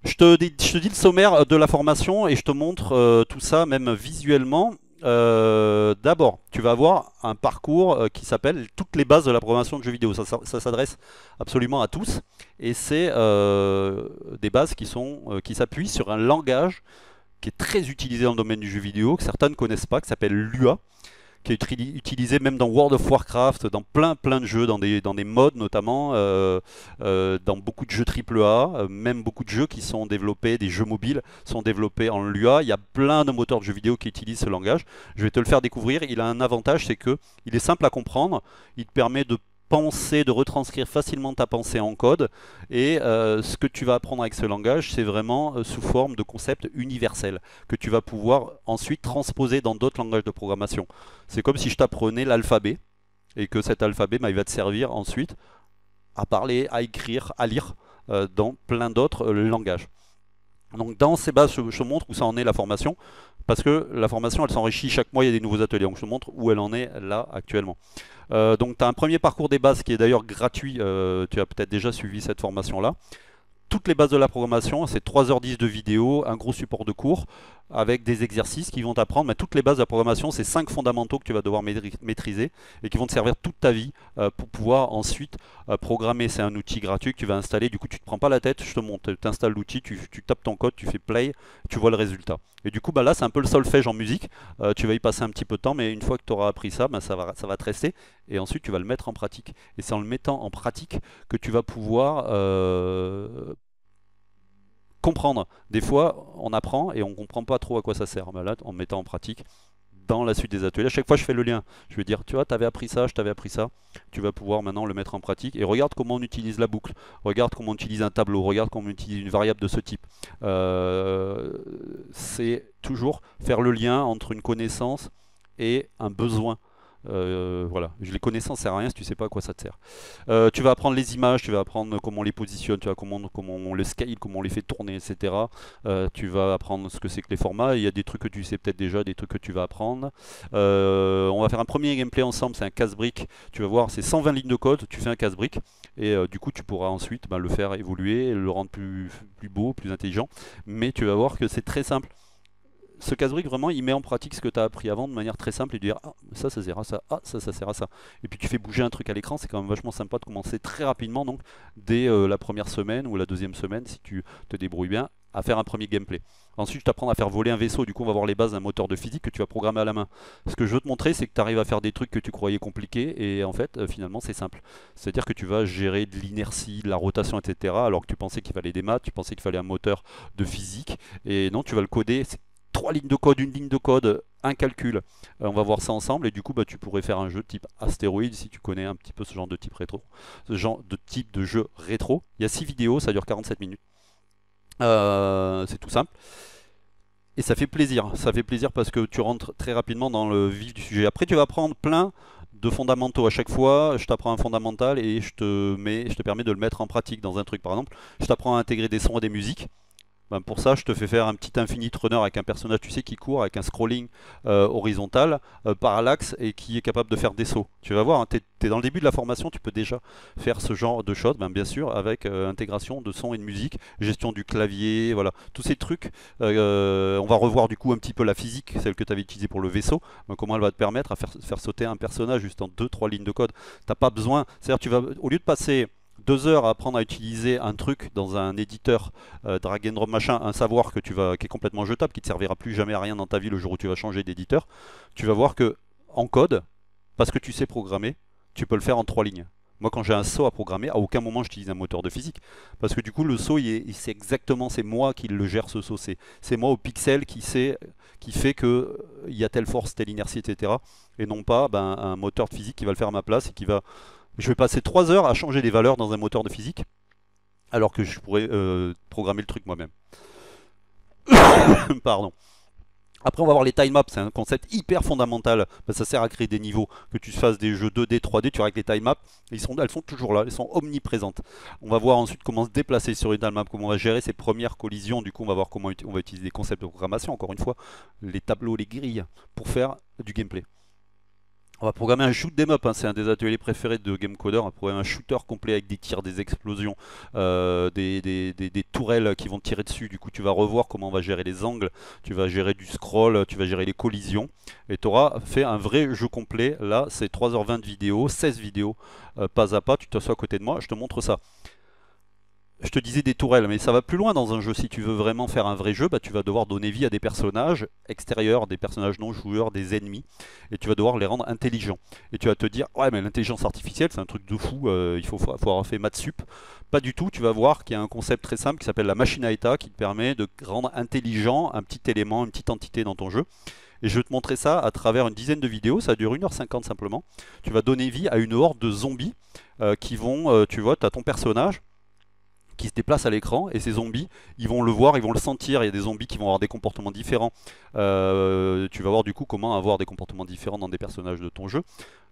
S1: Je te, dis, je te, dis, le sommaire de la formation et je te montre euh, tout ça même visuellement. Euh, d'abord, tu vas avoir un parcours euh, qui s'appelle toutes les bases de la programmation de jeux vidéo. Ça, s'adresse absolument à tous et c'est euh, des bases qui s'appuient sur un langage qui est très utilisé dans le domaine du jeu vidéo que certains ne connaissent pas, qui s'appelle Lua qui est utilisé même dans World of Warcraft, dans plein plein de jeux, dans des, modes notamment, euh, euh, dans beaucoup de jeux AAA, euh, même beaucoup de jeux qui sont développés, des jeux mobiles sont développés en Lua. Il y a plein de moteurs de jeux vidéo qui utilisent ce langage. Je vais te le faire découvrir. Il a un avantage, c'est que il est simple à comprendre. Il te permet de penser, de retranscrire facilement ta pensée en code. Et euh, ce que tu vas apprendre avec ce langage, c'est vraiment euh, sous forme de concepts universels que tu vas pouvoir ensuite transposer dans d'autres langages de programmation. C'est comme si je t'apprenais l'alphabet et que cet alphabet, bah, va te servir ensuite à parler, à écrire, à lire euh, dans plein d'autres langages. Donc dans ces bases, je, je, montre où ça en est la formation, parce que la formation, elle s'enrichit chaque mois, il y a des nouveaux ateliers. Donc je te montre où elle en est là actuellement. Euh, donc tu as un premier parcours des bases qui est d'ailleurs gratuit, euh, tu as peut-être déjà suivi cette formation-là toutes les bases de la programmation, c'est 3h10 de vidéo, un gros support de cours avec des exercices qui vont t'apprendre. Toutes les bases de la programmation, c'est 5 fondamentaux que tu vas devoir maîtriser et qui vont te servir toute ta vie euh, pour pouvoir ensuite euh, programmer. C'est un outil gratuit que tu vas installer. Du coup, tu te prends pas la tête, je te montre. Tu installes l'outil, tu, tapes ton code, tu fais play, tu vois le résultat. Et du coup, bah là, c'est un peu le solfège en musique. Euh, tu vas y passer un petit peu de temps, mais une fois que tu auras appris ça, bah, ça, va, ça va te rester. Et ensuite, tu vas le mettre en pratique. Et c'est en le mettant en pratique que tu vas pouvoir comprendre. Des fois, on apprend et on comprend pas trop à quoi ça sert. En mettant en pratique, dans la suite des ateliers. À chaque fois, je fais le lien. Je vais dire, tu vois, tu avais appris ça, je t'avais appris ça. Tu vas pouvoir maintenant le mettre en pratique. Et regarde comment on utilise la boucle. Regarde comment on utilise un tableau. Regarde comment on utilise une variable de ce type. Euh, c'est toujours faire le lien entre une connaissance et un besoin. Euh, voilà, les connaissances ça sert à rien si tu sais pas à quoi ça te sert. Euh, tu vas apprendre les images, tu vas apprendre comment on les positionne, tu vas comment, comment on les scale, comment on les fait tourner, etc. Euh, tu vas apprendre ce que c'est que les formats. Il y a des trucs que tu sais peut-être déjà, des trucs que tu vas apprendre. on va faire un premier gameplay ensemble, c'est un casse-brique. Tu vas voir, c'est 120 lignes de code, tu fais un casse-brique et du coup tu pourras ensuite bah, le faire évoluer, le rendre plus beau, plus intelligent. Mais tu vas voir que c'est très simple ce casse-brique, vraiment, il met en pratique ce que tu as appris avant de manière très simple et de dire ah, ça, ça sert à ça, ah, ça, ça sert à ça. Et puis tu fais bouger un truc à l'écran, c'est quand même vachement sympa de commencer très rapidement, donc dès euh, la première semaine ou la deuxième semaine, si tu te débrouilles bien, à faire un premier gameplay. Ensuite, je t'apprends à faire voler un vaisseau, du coup on va voir les bases d'un moteur de physique que tu vas programmer à la main. Ce que je veux te montrer, c'est que tu arrives à faire des trucs que tu croyais compliqués, et en fait, euh, finalement, c'est simple. C'est-à-dire que tu vas gérer de l'inertie, de la rotation, etc., alors que tu pensais qu'il fallait des maths, tu pensais qu'il fallait un moteur de physique, et non, tu vas le coder, trois lignes de code, une ligne de code, un calcul. Euh, on va voir ça ensemble et du coup bah, tu pourrais faire un jeu type astéroïde si tu connais un petit peu ce genre de type rétro, ce genre de type de jeu rétro. Il y a 6 vidéos, ça dure 47 minutes. Euh, c'est tout simple. Et ça fait plaisir, ça fait plaisir parce que tu rentres très rapidement dans le vif du sujet. Après tu vas prendre plein de fondamentaux à chaque fois, je t'apprends un fondamental et je te, mets, je te permets de le mettre en pratique dans un truc. Par exemple, je t'apprends à intégrer des sons et des musiques. Ben, pour ça, je te fais faire un petit infinite runner avec un personnage, tu sais, qui court avec un scrolling euh, horizontal, euh, parallaxe et qui est capable de faire des sauts. Tu vas voir, hein, tu es, dans le début de la formation, tu peux déjà faire ce genre de choses, ben, bien sûr, avec euh, intégration de son et de musique, gestion du clavier, voilà, tous ces trucs. on va revoir du coup un petit peu la physique, celle que tu avais utilisée pour le vaisseau, ben, comment elle va te permettre à faire, faire sauter un personnage juste en 2-3 lignes de code. T'as pas besoin, c'est-à-dire tu vas, au lieu de passer deux heures à apprendre à utiliser un truc dans un éditeur euh, drag and drop machin, un savoir que tu vas, qui est complètement jetable, qui ne te servira plus jamais à rien dans ta vie le jour où tu vas changer d'éditeur, tu vas voir que en code, parce que tu sais programmer, tu peux le faire en trois lignes. Moi, quand j'ai un saut à programmer, à aucun moment j'utilise un moteur de physique. Parce que du coup, le saut, c'est exactement, c'est moi qui le gère ce saut. C'est moi au pixel qui, sait, qui fait qu'il y a telle force, telle inertie, etc. Et non pas ben, un moteur de physique qui va le faire à ma place et qui va je vais passer 3 heures à changer les valeurs dans un moteur de physique, alors que je pourrais euh, programmer le truc moi-même. Pardon. Après, on va voir les time maps, c'est un concept hyper fondamental. ça sert à créer des niveaux. Que tu fasses des jeux 2D, 3D, tu avec les time maps, elles sont toujours là, elles sont omniprésentes. On va voir ensuite comment se déplacer sur une time map, comment on va gérer ces premières collisions. Du coup, on va voir comment on va utiliser des concepts de programmation, encore une fois, les tableaux, les grilles, pour faire du gameplay. On va programmer un shoot them up, hein. c'est un des ateliers préférés de Gamecoder. On va programmer un shooter complet avec des tirs, des explosions, euh, des, tourelles qui vont tirer dessus. Du coup, tu vas revoir comment on va gérer les angles, tu vas gérer du scroll, tu vas gérer les collisions. Et tu auras fait un vrai jeu complet. Là, c'est 3h20 de vidéo, 16 vidéos, euh, pas à pas. Tu t'assois à côté de moi, je te montre ça je te disais des tourelles, mais ça va plus loin dans un jeu. Si tu veux vraiment faire un vrai jeu, bah, tu vas devoir donner vie à des personnages extérieurs, des personnages non joueurs, des ennemis, et tu vas devoir les rendre intelligents. Et tu vas te dire, ouais, mais l'intelligence artificielle, c'est un truc de fou, euh, il faut, avoir fait maths sup. Pas du tout, tu vas voir qu'il y a un concept très simple qui s'appelle la machine à état, qui te permet de rendre intelligent un petit élément, une petite entité dans ton jeu. Et je vais te montrer ça à travers une dizaine de vidéos, ça dure 1h50 simplement. Tu vas donner vie à une horde de zombies euh, qui vont, euh, tu vois, tu ton personnage, qui se déplacent à l'écran et ces zombies ils vont le voir, ils vont le sentir, il y a des zombies qui vont avoir des comportements différents euh, tu vas voir du coup comment avoir des comportements différents dans des personnages de ton jeu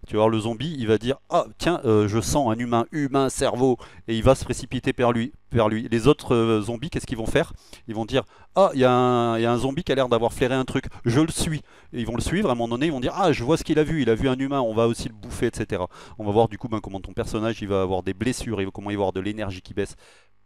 S1: tu vas voir le zombie, il va dire ah tiens euh, je sens un humain, humain, cerveau et il va se précipiter vers lui. Vers lui. Les autres euh, zombies qu'est-ce qu'ils vont faire? Ils vont dire ah il y, a un zombie qui a l'air d'avoir flairé un truc, je le suis. Et ils vont le suivre, à un moment donné ils vont dire ah je vois ce qu'il a vu, il a vu un humain, on va aussi le bouffer etc. On va voir du coup ben, comment ton personnage il va avoir des blessures, comment il va avoir de l'énergie qui baisse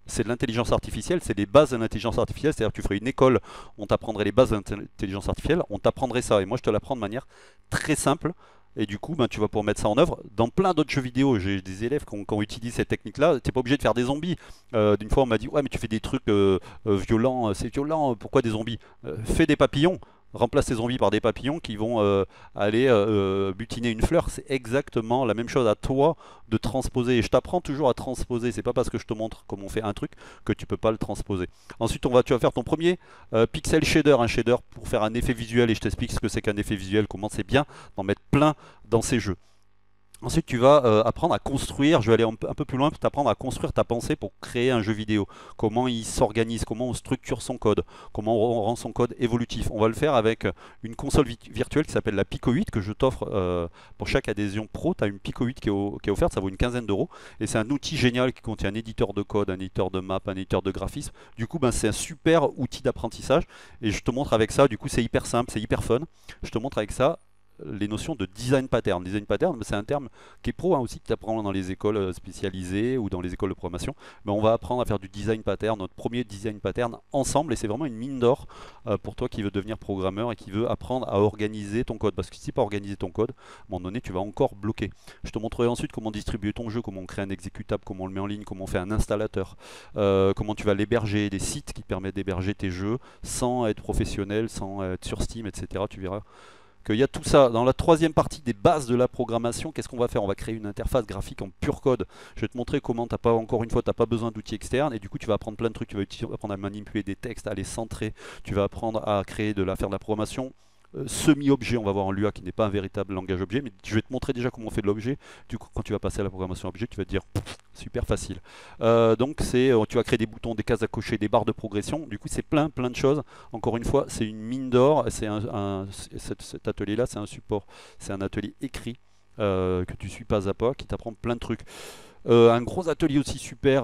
S1: c'est de l'intelligence artificielle, c'est des bases de l'intelligence artificielle, c'est-à-dire que tu ferais une école, on t'apprendrait les bases de l'intelligence artificielle, on t'apprendrait ça, et moi je te l'apprends de manière très simple, et du coup ben, tu vas pouvoir mettre ça en œuvre dans plein d'autres jeux vidéo. J'ai des élèves qui ont, utilisé cette technique-là, tu n'es pas obligé de faire des zombies. Euh, d'une fois on m'a dit, ouais mais tu fais des trucs euh, euh, violents, c'est violent, pourquoi des zombies? Fais des papillons, remplace tes zombies par des papillons qui vont euh, aller euh, butiner une fleur. C'est exactement la même chose à toi de transposer. Et je t'apprends toujours à transposer. C'est pas parce que je te montre comment on fait un truc que tu peux pas le transposer. Ensuite, on va, tu vas faire ton premier euh, pixel shader, un shader pour faire un effet visuel. Et je t'explique ce que c'est qu'un effet visuel, comment c'est bien d'en mettre plein dans ces jeux. Ensuite, tu vas euh, apprendre à construire, je vais aller un, peu plus loin, apprendre à construire ta pensée pour créer un jeu vidéo. Comment il s'organise, comment on structure son code, comment on rend son code évolutif. On va le faire avec une console virtuelle qui s'appelle la Pico 8 que je t'offre euh, pour chaque adhésion pro. Tu as une Pico 8 qui est, qui est offerte, ça vaut une quinzaine d'euros. Et c'est un outil génial qui contient un éditeur de code, un éditeur de map, un éditeur de graphisme. Du coup, ben, c'est un super outil d'apprentissage. Et je te montre avec ça, du coup c'est hyper simple, c'est hyper fun. Je te montre avec ça les notions de design pattern. Design pattern, c'est un terme qui est pro hein, aussi, que tu apprends dans les écoles euh, spécialisées ou dans les écoles de programmation. Mais on va apprendre à faire du design pattern, notre premier design pattern ensemble, et c'est vraiment une mine d'or euh, pour toi qui veux devenir programmeur et qui veut apprendre à organiser ton code. Parce que si tu pas organiser ton code, à un moment donné, tu vas encore bloquer. Je te montrerai ensuite comment distribuer ton jeu, comment on crée un exécutable, comment on le met en ligne, comment on fait un installateur, euh, comment tu vas l'héberger, des sites qui permettent d'héberger tes jeux sans être professionnel, sans être sur Steam, etc. Tu verras il y a tout ça. Dans la troisième partie des bases de la programmation, qu'est-ce qu'on va faire? On va créer une interface graphique en pur code. Je vais te montrer comment, as pas, encore une fois, tu n'as pas besoin d'outils externes et du coup tu vas apprendre plein de trucs. Tu vas apprendre à manipuler des textes, à les centrer. Tu vas apprendre à créer de la, faire de la programmation semi-objet, on va voir en Lua qui n'est pas un véritable langage objet, mais je vais te montrer déjà comment on fait de l'objet. Du coup, quand tu vas passer à la programmation objet, tu vas te dire super facile. Euh, donc, c'est, euh, tu vas créer des boutons, des cases à cocher, des barres de progression. Du coup, c'est plein, plein de choses. Encore une fois, c'est une mine d'or. C'est un, cet, atelier-là, c'est un support, c'est un atelier écrit que tu suis pas à pas, qui t'apprend plein de trucs. un gros atelier aussi super,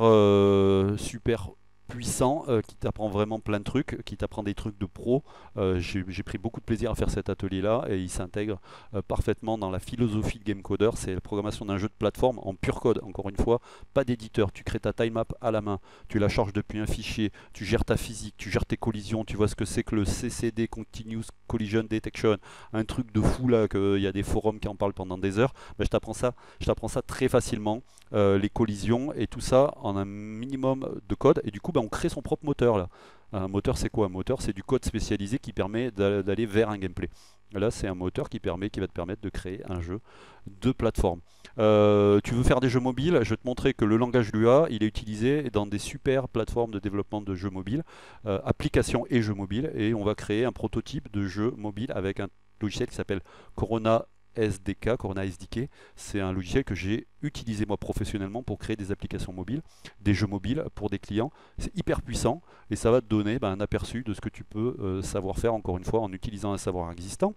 S1: super puissant euh, qui t'apprend vraiment plein de trucs, qui t'apprend des trucs de pro. Euh, j'ai pris beaucoup de plaisir à faire cet atelier-là et il s'intègre euh, parfaitement dans la philosophie de GameCoder. C'est la programmation d'un jeu de plateforme en pur code. Encore une fois, pas d'éditeur. Tu crées ta time map à la main, tu la charges depuis un fichier, tu gères ta physique, tu gères tes collisions, tu vois ce que c'est que le CCD, Continuous Collision Detection, un truc de fou là, qu'il y a des forums qui en parlent pendant des heures. Ben, je t'apprends ça, je ça très facilement, les collisions et tout ça en un minimum de code. Et du coup, ben, on crée son propre moteur là. Un moteur c'est quoi? Un moteur c'est du code spécialisé qui permet d'aller vers un gameplay. Là c'est un moteur qui, permet, qui va te permettre de créer un jeu de plateforme. Euh, tu veux faire des jeux mobiles, je vais te montrer que le langage Lua il est utilisé dans des super plateformes de développement de jeux mobiles, euh, applications et jeux mobiles, et on va créer un prototype de jeu mobile avec un logiciel qui s'appelle Corona SDK, Corona SDK. C'est un logiciel que j'ai utilisé moi professionnellement pour créer des applications mobiles, des jeux mobiles pour des clients. C'est hyper puissant et ça va te donner ben, un aperçu de ce que tu peux euh, savoir faire encore une fois en utilisant un savoir existant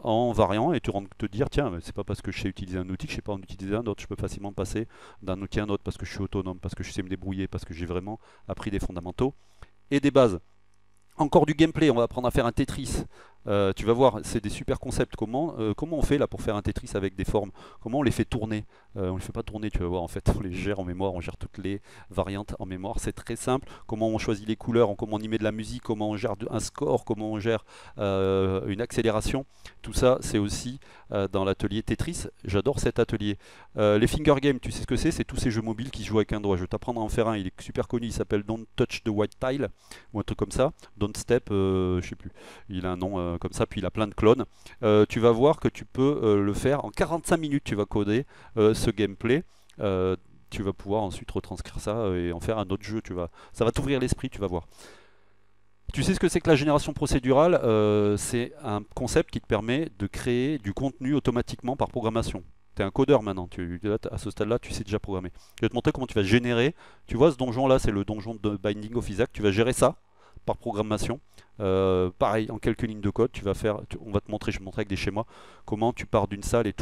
S1: en variant et rentres te dire tiens c'est pas parce que je sais utiliser un outil que je sais pas en utiliser un autre je peux facilement passer d'un outil à un autre parce que je suis autonome parce que je sais me débrouiller parce que j'ai vraiment appris des fondamentaux et des bases encore du gameplay, on va apprendre à faire un Tetris. Euh, tu vas voir, c'est des super concepts. Comment, euh, comment on fait là pour faire un Tetris avec des formes? Comment on les fait tourner? Euh, On ne les fait pas tourner, tu vas voir. En fait, on les gère en mémoire, on gère toutes les variantes en mémoire. C'est très simple. Comment on choisit les couleurs, comment on y met de la musique, comment on gère un score, comment on gère une accélération. Tout ça, c'est aussi dans l'atelier Tetris. J'adore cet atelier. les finger games, tu sais ce que c'est? C'est tous ces jeux mobiles qui se jouent avec un doigt. Je vais t'apprendre à en faire un. Il est super connu. Il s'appelle Don't Touch the White Tile ou un truc comme ça. Don't Step, je sais plus. Il a un nom comme ça, puis il a plein de clones. Euh, tu vas voir que tu peux euh, le faire en 45 minutes, tu vas coder euh, ce gameplay. tu vas pouvoir ensuite retranscrire ça et en faire un autre jeu. Tu vas, ça va t'ouvrir l'esprit, tu vas voir. Tu sais ce que c'est que la génération procédurale C'est un concept qui te permet de créer du contenu automatiquement par programmation. Un codeur maintenant, tu, à ce stade-là, tu sais déjà programmer. Je vais te montrer comment tu vas générer. Tu vois, ce donjon-là, c'est le donjon de Binding of Isaac. Tu vas gérer ça par programmation. Euh, pareil, en quelques lignes de code, tu vas faire, on va te montrer, je vais te montrer avec des schémas, comment tu pars d'une salle et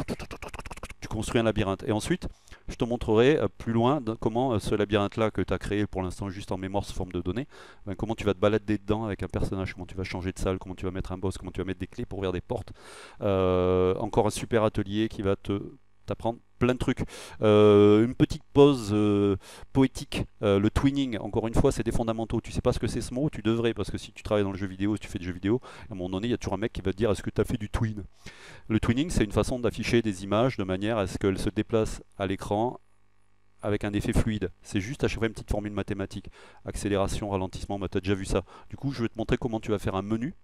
S1: tu construis un labyrinthe. Et ensuite, je te montrerai euh, plus loin comment euh, ce labyrinthe-là que tu as créé pour l'instant juste en mémoire sous forme de données, ben, comment tu vas te balader dedans avec un personnage, comment tu vas changer de salle, comment tu vas mettre un boss, comment tu vas mettre des clés pour ouvrir des portes. encore un super atelier qui va te t'apprendre plein de trucs. Euh, une petite pause euh, poétique, euh, le twinning, encore une fois, c'est des fondamentaux. Tu sais pas ce que c'est ce mot, tu devrais, parce que si tu travailles dans le jeu vidéo, si tu fais des jeux vidéo, à un moment donné, il y a toujours un mec qui va te dire est-ce que tu as fait du twin? Le twinning, c'est une façon d'afficher des images de manière à ce qu'elles se déplacent à l'écran avec un effet fluide. C'est juste à chaque fois une petite formule mathématique. Accélération, ralentissement, bah, tu as déjà vu ça. Du coup, je vais te montrer comment tu vas faire un menu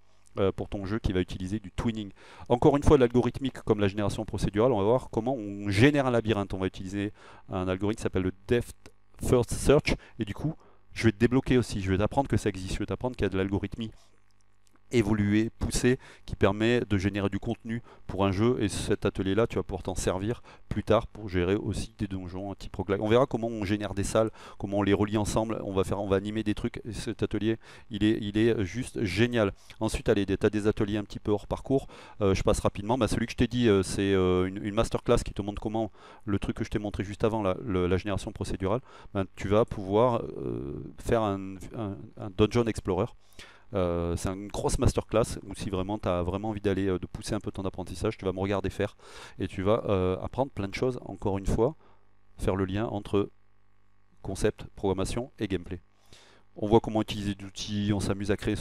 S1: pour ton jeu qui va utiliser du twinning. Encore une fois, l'algorithmique comme la génération procédurale, on va voir comment on génère un labyrinthe. On va utiliser un algorithme qui s'appelle le Deft First Search et du coup, je vais te débloquer aussi, je vais t'apprendre que ça existe, je vais t'apprendre qu'il y a de l'algorithmie évoluer, pousser, qui permet de générer du contenu pour un jeu. Et cet atelier-là, tu vas pouvoir t'en servir plus tard pour gérer aussi des donjons type roguelike. On verra comment on génère des salles, comment on les relie ensemble. On va faire, on va animer des trucs. cet atelier, il est, juste génial. Ensuite, allez, tu as des ateliers un petit peu hors parcours. Euh, je passe rapidement. Bah, celui que je t'ai dit, euh, c'est euh, une, masterclass qui te montre comment le truc que je t'ai montré juste avant, la, la génération procédurale, bah, tu vas pouvoir faire un, un Dungeon Explorer. Euh, c'est une grosse masterclass où si vraiment tu as vraiment envie d'aller euh, de pousser un peu ton apprentissage, tu vas me regarder faire et tu vas euh, apprendre plein de choses, encore une fois, faire le lien entre concept, programmation et gameplay. On voit comment utiliser d'outils, on s'amuse à créer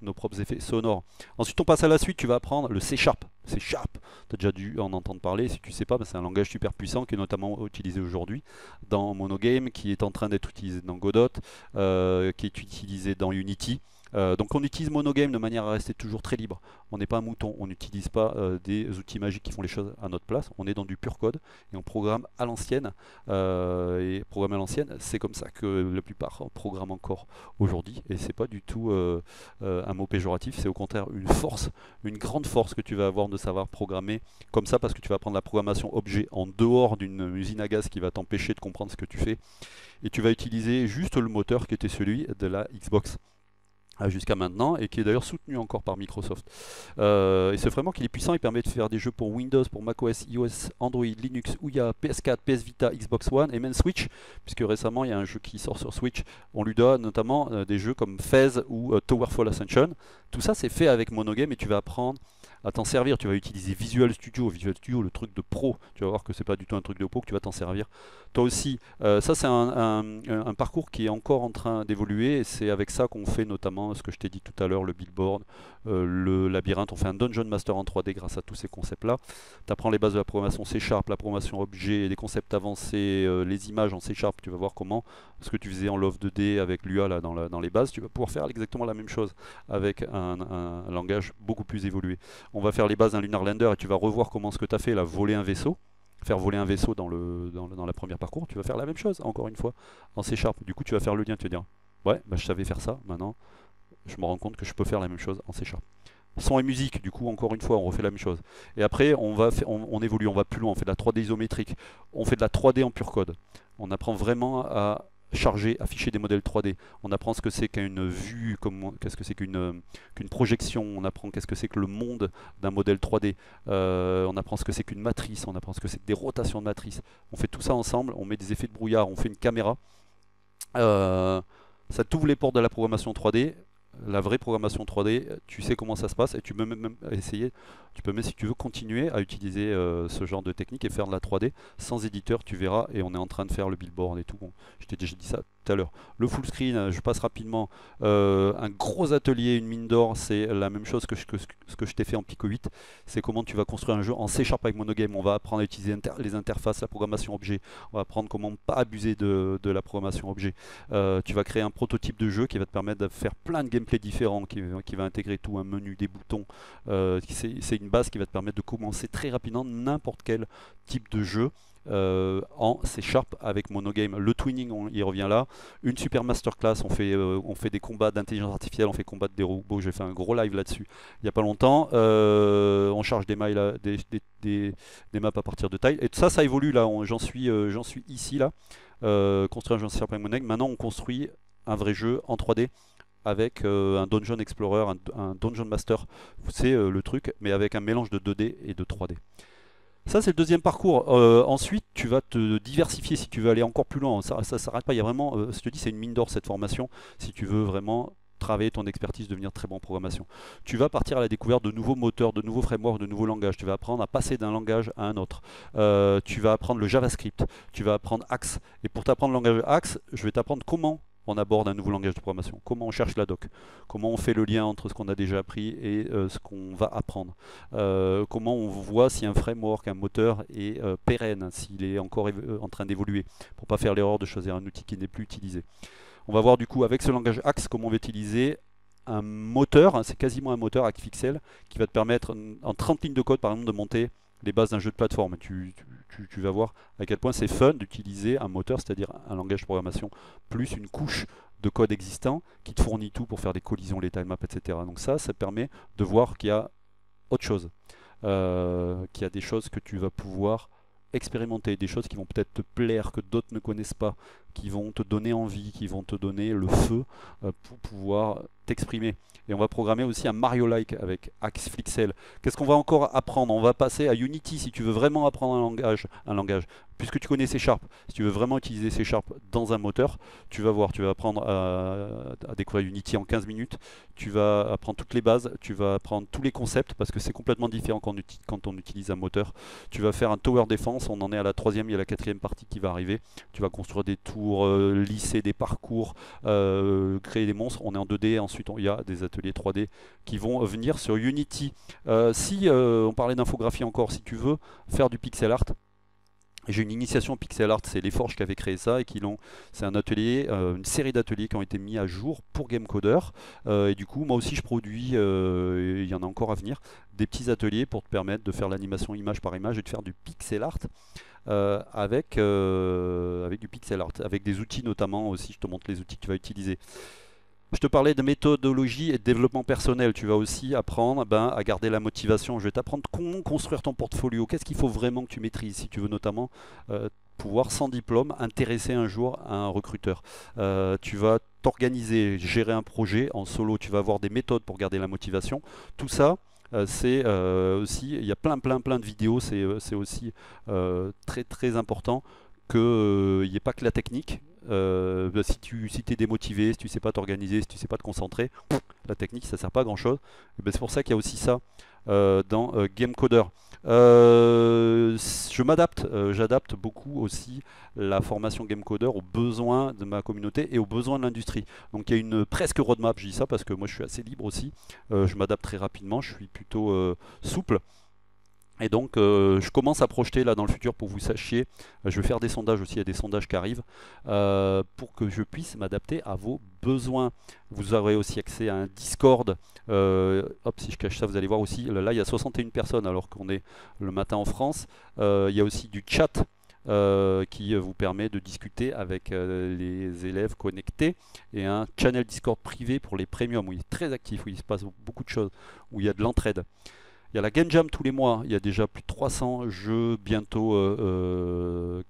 S1: nos propres, effets sonores. Ensuite, on passe à la suite, tu vas apprendre le C Sharp. C Sharp, tu as déjà dû en entendre parler. Si tu ne sais pas, c'est un langage super puissant qui est notamment utilisé aujourd'hui dans Monogame, qui est en train d'être utilisé dans Godot, qui est utilisé dans Unity. Euh, donc on utilise Monogame de manière à rester toujours très libre. On n'est pas un mouton, on n'utilise pas euh, des outils magiques qui font les choses à notre place. On est dans du pur code et on programme à l'ancienne. Euh, et programmer à l'ancienne, c'est comme ça que la plupart programment encore aujourd'hui. Et c'est pas du tout un mot péjoratif, c'est au contraire une force, une grande force que tu vas avoir de savoir programmer comme ça parce que tu vas prendre la programmation objet en dehors d'une usine à gaz qui va t'empêcher de comprendre ce que tu fais. Et tu vas utiliser juste le moteur qui était celui de la Xbox jusqu'à maintenant et qui est d'ailleurs soutenu encore par Microsoft. Euh, et ce framework il est puissant, il permet de faire des jeux pour Windows, pour macOS, iOS, Android, Linux, Ouya, PS4, PS Vita, Xbox One et même Switch, puisque récemment il y a un jeu qui sort sur Switch. On lui donne notamment euh, des jeux comme Fez ou euh, Towerfall Ascension. Tout ça c'est fait avec Monogame et tu vas apprendre à t'en servir. Tu vas utiliser Visual Studio, Visual Studio, le truc de pro. Tu vas voir que c'est pas du tout un truc de pro que tu vas t'en servir. Toi aussi, euh, ça c'est un, parcours qui est encore en train d'évoluer et c'est avec ça qu'on fait notamment ce que je t'ai dit tout à l'heure, le billboard, le labyrinthe. On fait un Dungeon Master en 3D grâce à tous ces concepts-là. Tu apprends les bases de la programmation C Sharp, la programmation objet, des concepts avancés, euh, les images en C Sharp. Tu vas voir comment ce que tu faisais en Love 2D avec l'UA là dans, dans les bases, tu vas pouvoir faire exactement la même chose avec un, langage beaucoup plus évolué on va faire les bases d'un Lunar Lander et tu vas revoir comment ce que tu as fait, là, voler un vaisseau, faire voler un vaisseau dans, le, dans, la première parcours, tu vas faire la même chose, encore une fois, en C Sharp. Du coup, tu vas faire le lien, tu vas dire, ouais, bah, je savais faire ça, maintenant, je me rends compte que je peux faire la même chose en C. Son et musique, du coup, encore une fois, on refait la même chose. Et après, on, va on, évolue, on va plus loin, on fait de la 3D isométrique, on fait de la 3D en pur code. On apprend vraiment à charger, afficher des modèles 3D. On apprend ce que c'est qu'une vue, qu'est-ce que c'est qu'une qu'une projection, on apprend qu'est-ce que c'est que le monde d'un modèle 3D, euh, on apprend ce que c'est qu'une matrice, on apprend ce que c'est que des rotations de matrice. On fait tout ça ensemble, on met des effets de brouillard, on fait une caméra. Euh, ça t'ouvre les portes de la programmation 3D, la vraie programmation 3D, tu sais comment ça se passe et tu peux même essayer, tu peux même si tu veux continuer à utiliser euh, ce genre de technique et faire de la 3D sans éditeur, tu verras et on est en train de faire le billboard et tout. Bon, je t'ai déjà dit ça à l'heure. Le full screen, je passe rapidement. Euh, un gros atelier, une mine d'or, c'est la même chose que, ce que je t'ai fait en Pico 8. C'est comment tu vas construire un jeu en C Sharp avec Monogame. On va apprendre à utiliser les interfaces, la programmation objet. On va apprendre comment pas abuser de, la programmation objet. Euh, tu vas créer un prototype de jeu qui va te permettre de faire plein de gameplay différents, qui, va intégrer tout, un menu, des boutons. Euh, c'est une base qui va te permettre de commencer très rapidement n'importe quel type de jeu. Euh, en C Sharp avec Monogame. Le twinning, on y revient là. Une super masterclass, on fait, euh, on fait des combats d'intelligence artificielle, on fait combattre des robots. J'ai fait un gros live là-dessus il n'y a pas longtemps. Euh, on charge des, mails, des, maps à partir de taille. Et ça, ça évolue là. J'en suis, ici là. construire un jeu en C Sharp avec Monogame. Maintenant, on construit un vrai jeu en 3D avec un Dungeon Explorer, un, un Dungeon Master, c'est le truc, mais avec un mélange de 2D et de 3D. Ça, c'est le deuxième parcours. Euh, ensuite, tu vas te diversifier si tu veux aller encore plus loin. Ça ne s'arrête pas. Il y a vraiment, euh, je te dis, c'est une mine d'or cette formation. Si tu veux vraiment travailler ton expertise, devenir très bon en programmation. Tu vas partir à la découverte de nouveaux moteurs, de nouveaux frameworks, de nouveaux langages. Tu vas apprendre à passer d'un langage à un autre. Euh, tu vas apprendre le JavaScript. Tu vas apprendre Axe. Et pour t'apprendre le langage Axe, je vais t'apprendre comment on aborde un nouveau langage de programmation, comment on cherche la doc, comment on fait le lien entre ce qu'on a déjà appris et euh, ce qu'on va apprendre, euh, comment on voit si un framework, un moteur est euh, pérenne, s'il est encore en train d'évoluer, pour ne pas faire l'erreur de choisir un outil qui n'est plus utilisé? On va voir du coup avec ce langage Axe comment on va utiliser un moteur, hein, c'est quasiment un moteur Xfixel, qui va te permettre en 30 lignes de code par exemple de monter les bases d'un jeu de plateforme. Vas voir à quel point c'est fun d'utiliser un moteur, c'est-à-dire un langage de programmation, plus une couche de code existant qui te fournit tout pour faire des collisions, les timemaps, etc. Donc ça, ça permet de voir qu'il y a autre chose, euh, qu'il y a des choses que tu vas pouvoir expérimenter, des choses qui vont peut-être te plaire, que d'autres ne connaissent pas, qui vont te donner envie, qui vont te donner le feu euh, pour pouvoir t'exprimer. Et on va programmer aussi un Mario-like avec Axflixel. Qu'est-ce qu'on va encore apprendre? On va passer à Unity si tu veux vraiment apprendre un langage. Un langage. Puisque tu connais C Sharp, si tu veux vraiment utiliser C Sharp dans un moteur, tu vas voir, tu vas apprendre à, découvrir Unity en 15 minutes, tu vas apprendre toutes les bases, tu vas apprendre tous les concepts, parce que c'est complètement différent quand on, utilise un moteur. Tu vas faire un tower defense, on en est à la troisième, il y a la quatrième partie qui va arriver. Tu vas construire des tours, euh, lisser des parcours, euh, créer des monstres. On est en 2D, ensuite il y a des ateliers 3D qui vont venir sur Unity. Euh, si on parlait d'infographie encore, si tu veux faire du pixel art, j'ai une initiation pixel art, c'est les Forges qui avaient créé ça et qui l'ont. C'est un atelier, euh, une série d'ateliers qui ont été mis à jour pour Gamecoder. Euh, et du coup, moi aussi, je produis, euh, il y en a encore à venir, des petits ateliers pour te permettre de faire l'animation image par image et de faire du pixel art. avec, avec du pixel art, avec des outils notamment aussi, je te montre les outils que tu vas utiliser. Je te parlais de méthodologie et de développement personnel. Tu vas aussi apprendre ben, à garder la motivation. Je vais t'apprendre comment construire ton portfolio. Qu'est-ce qu'il faut vraiment que tu maîtrises si tu veux notamment euh, pouvoir sans diplôme intéresser un jour un recruteur. Euh, tu vas t'organiser, gérer un projet en solo. Tu vas avoir des méthodes pour garder la motivation. Tout ça, euh, c'est aussi, il y a plein plein plein de vidéos. C'est aussi très très important qu'il n'y ait pas que la technique, euh, bah, si tu si es démotivé, si tu sais pas t'organiser, si tu sais pas te concentrer, la technique ça sert pas à grand chose. Ben, c'est pour ça qu'il y a aussi ça euh, dans euh, Gamecoder. je m'adapte, j'adapte beaucoup aussi la formation Gamecoder aux besoins de ma communauté et aux besoins de l'industrie. Donc il y a une presque roadmap, je dis ça parce que moi je suis assez libre aussi, je m'adapte très rapidement, je suis plutôt souple. Et donc, euh, je commence à projeter là dans le futur pour que vous sachiez. Euh, je vais faire des sondages aussi, il y a des sondages qui arrivent, euh, pour que je puisse m'adapter à vos besoins. Vous aurez aussi accès à un Discord. hop, si je cache ça, vous allez voir aussi. Là, il y a 61 personnes alors qu'on est le matin en France. il y a aussi du chat. qui vous permet de discuter avec les élèves connectés et un channel Discord privé pour les premiums où il est très actif, où il se passe beaucoup de choses, où il y a de l'entraide. Il y a la Game Jam tous les mois, il y a déjà plus de 300 jeux, bientôt 400 euh,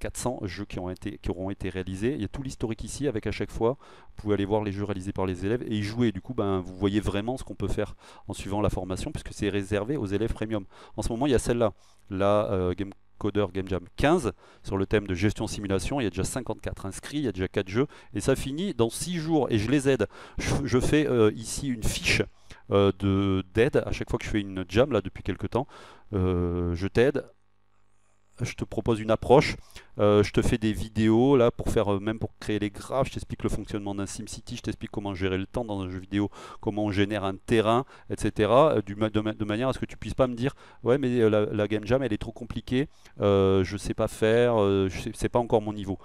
S1: euh, jeux qui, ont été, qui auront été réalisés. Il y a tout l'historique ici avec à chaque fois, vous pouvez aller voir les jeux réalisés par les élèves et y jouer. Du coup, ben, vous voyez vraiment ce qu'on peut faire en suivant la formation puisque c'est réservé aux élèves premium. En ce moment, il y a celle-là, la euh, Game Coder Game Jam 15 sur le thème de gestion simulation. Il y a déjà 54 inscrits, il y a déjà 4 jeux et ça finit dans 6 jours et je les aide. Je, fais ici une fiche euh, de d'aide. À chaque fois que je fais une jam là depuis quelques temps. Euh, je t'aide, je te propose une approche, euh, je te fais des vidéos là pour faire même pour créer les graphes, je t'explique le fonctionnement d'un SimCity, je t'explique comment gérer le temps dans un jeu vidéo, comment on génère un terrain, etc. De, manière à ce que tu puisses pas me dire ouais mais la, game jam elle est trop compliquée, je sais pas faire, c'est pas encore mon niveau.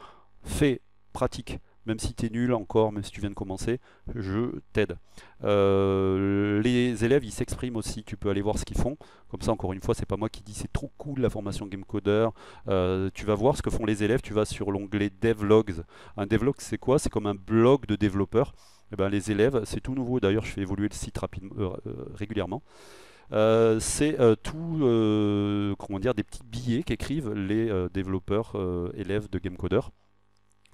S1: Fais, pratique même si tu es nul encore, même si tu viens de commencer, je t'aide. Euh, les élèves, ils s'expriment aussi, tu peux aller voir ce qu'ils font. Comme ça, encore une fois, c'est pas moi qui dis c'est trop cool la formation Gamecoder. Euh, tu vas voir ce que font les élèves, tu vas sur l'onglet Devlogs. Un devlog, c'est quoi? C'est comme un blog de développeurs. Eh ben, les élèves, c'est tout nouveau, d'ailleurs je fais évoluer le site rapidement, euh, régulièrement. c'est tout, comment dire, des petits billets qu'écrivent les développeurs élèves de Gamecoder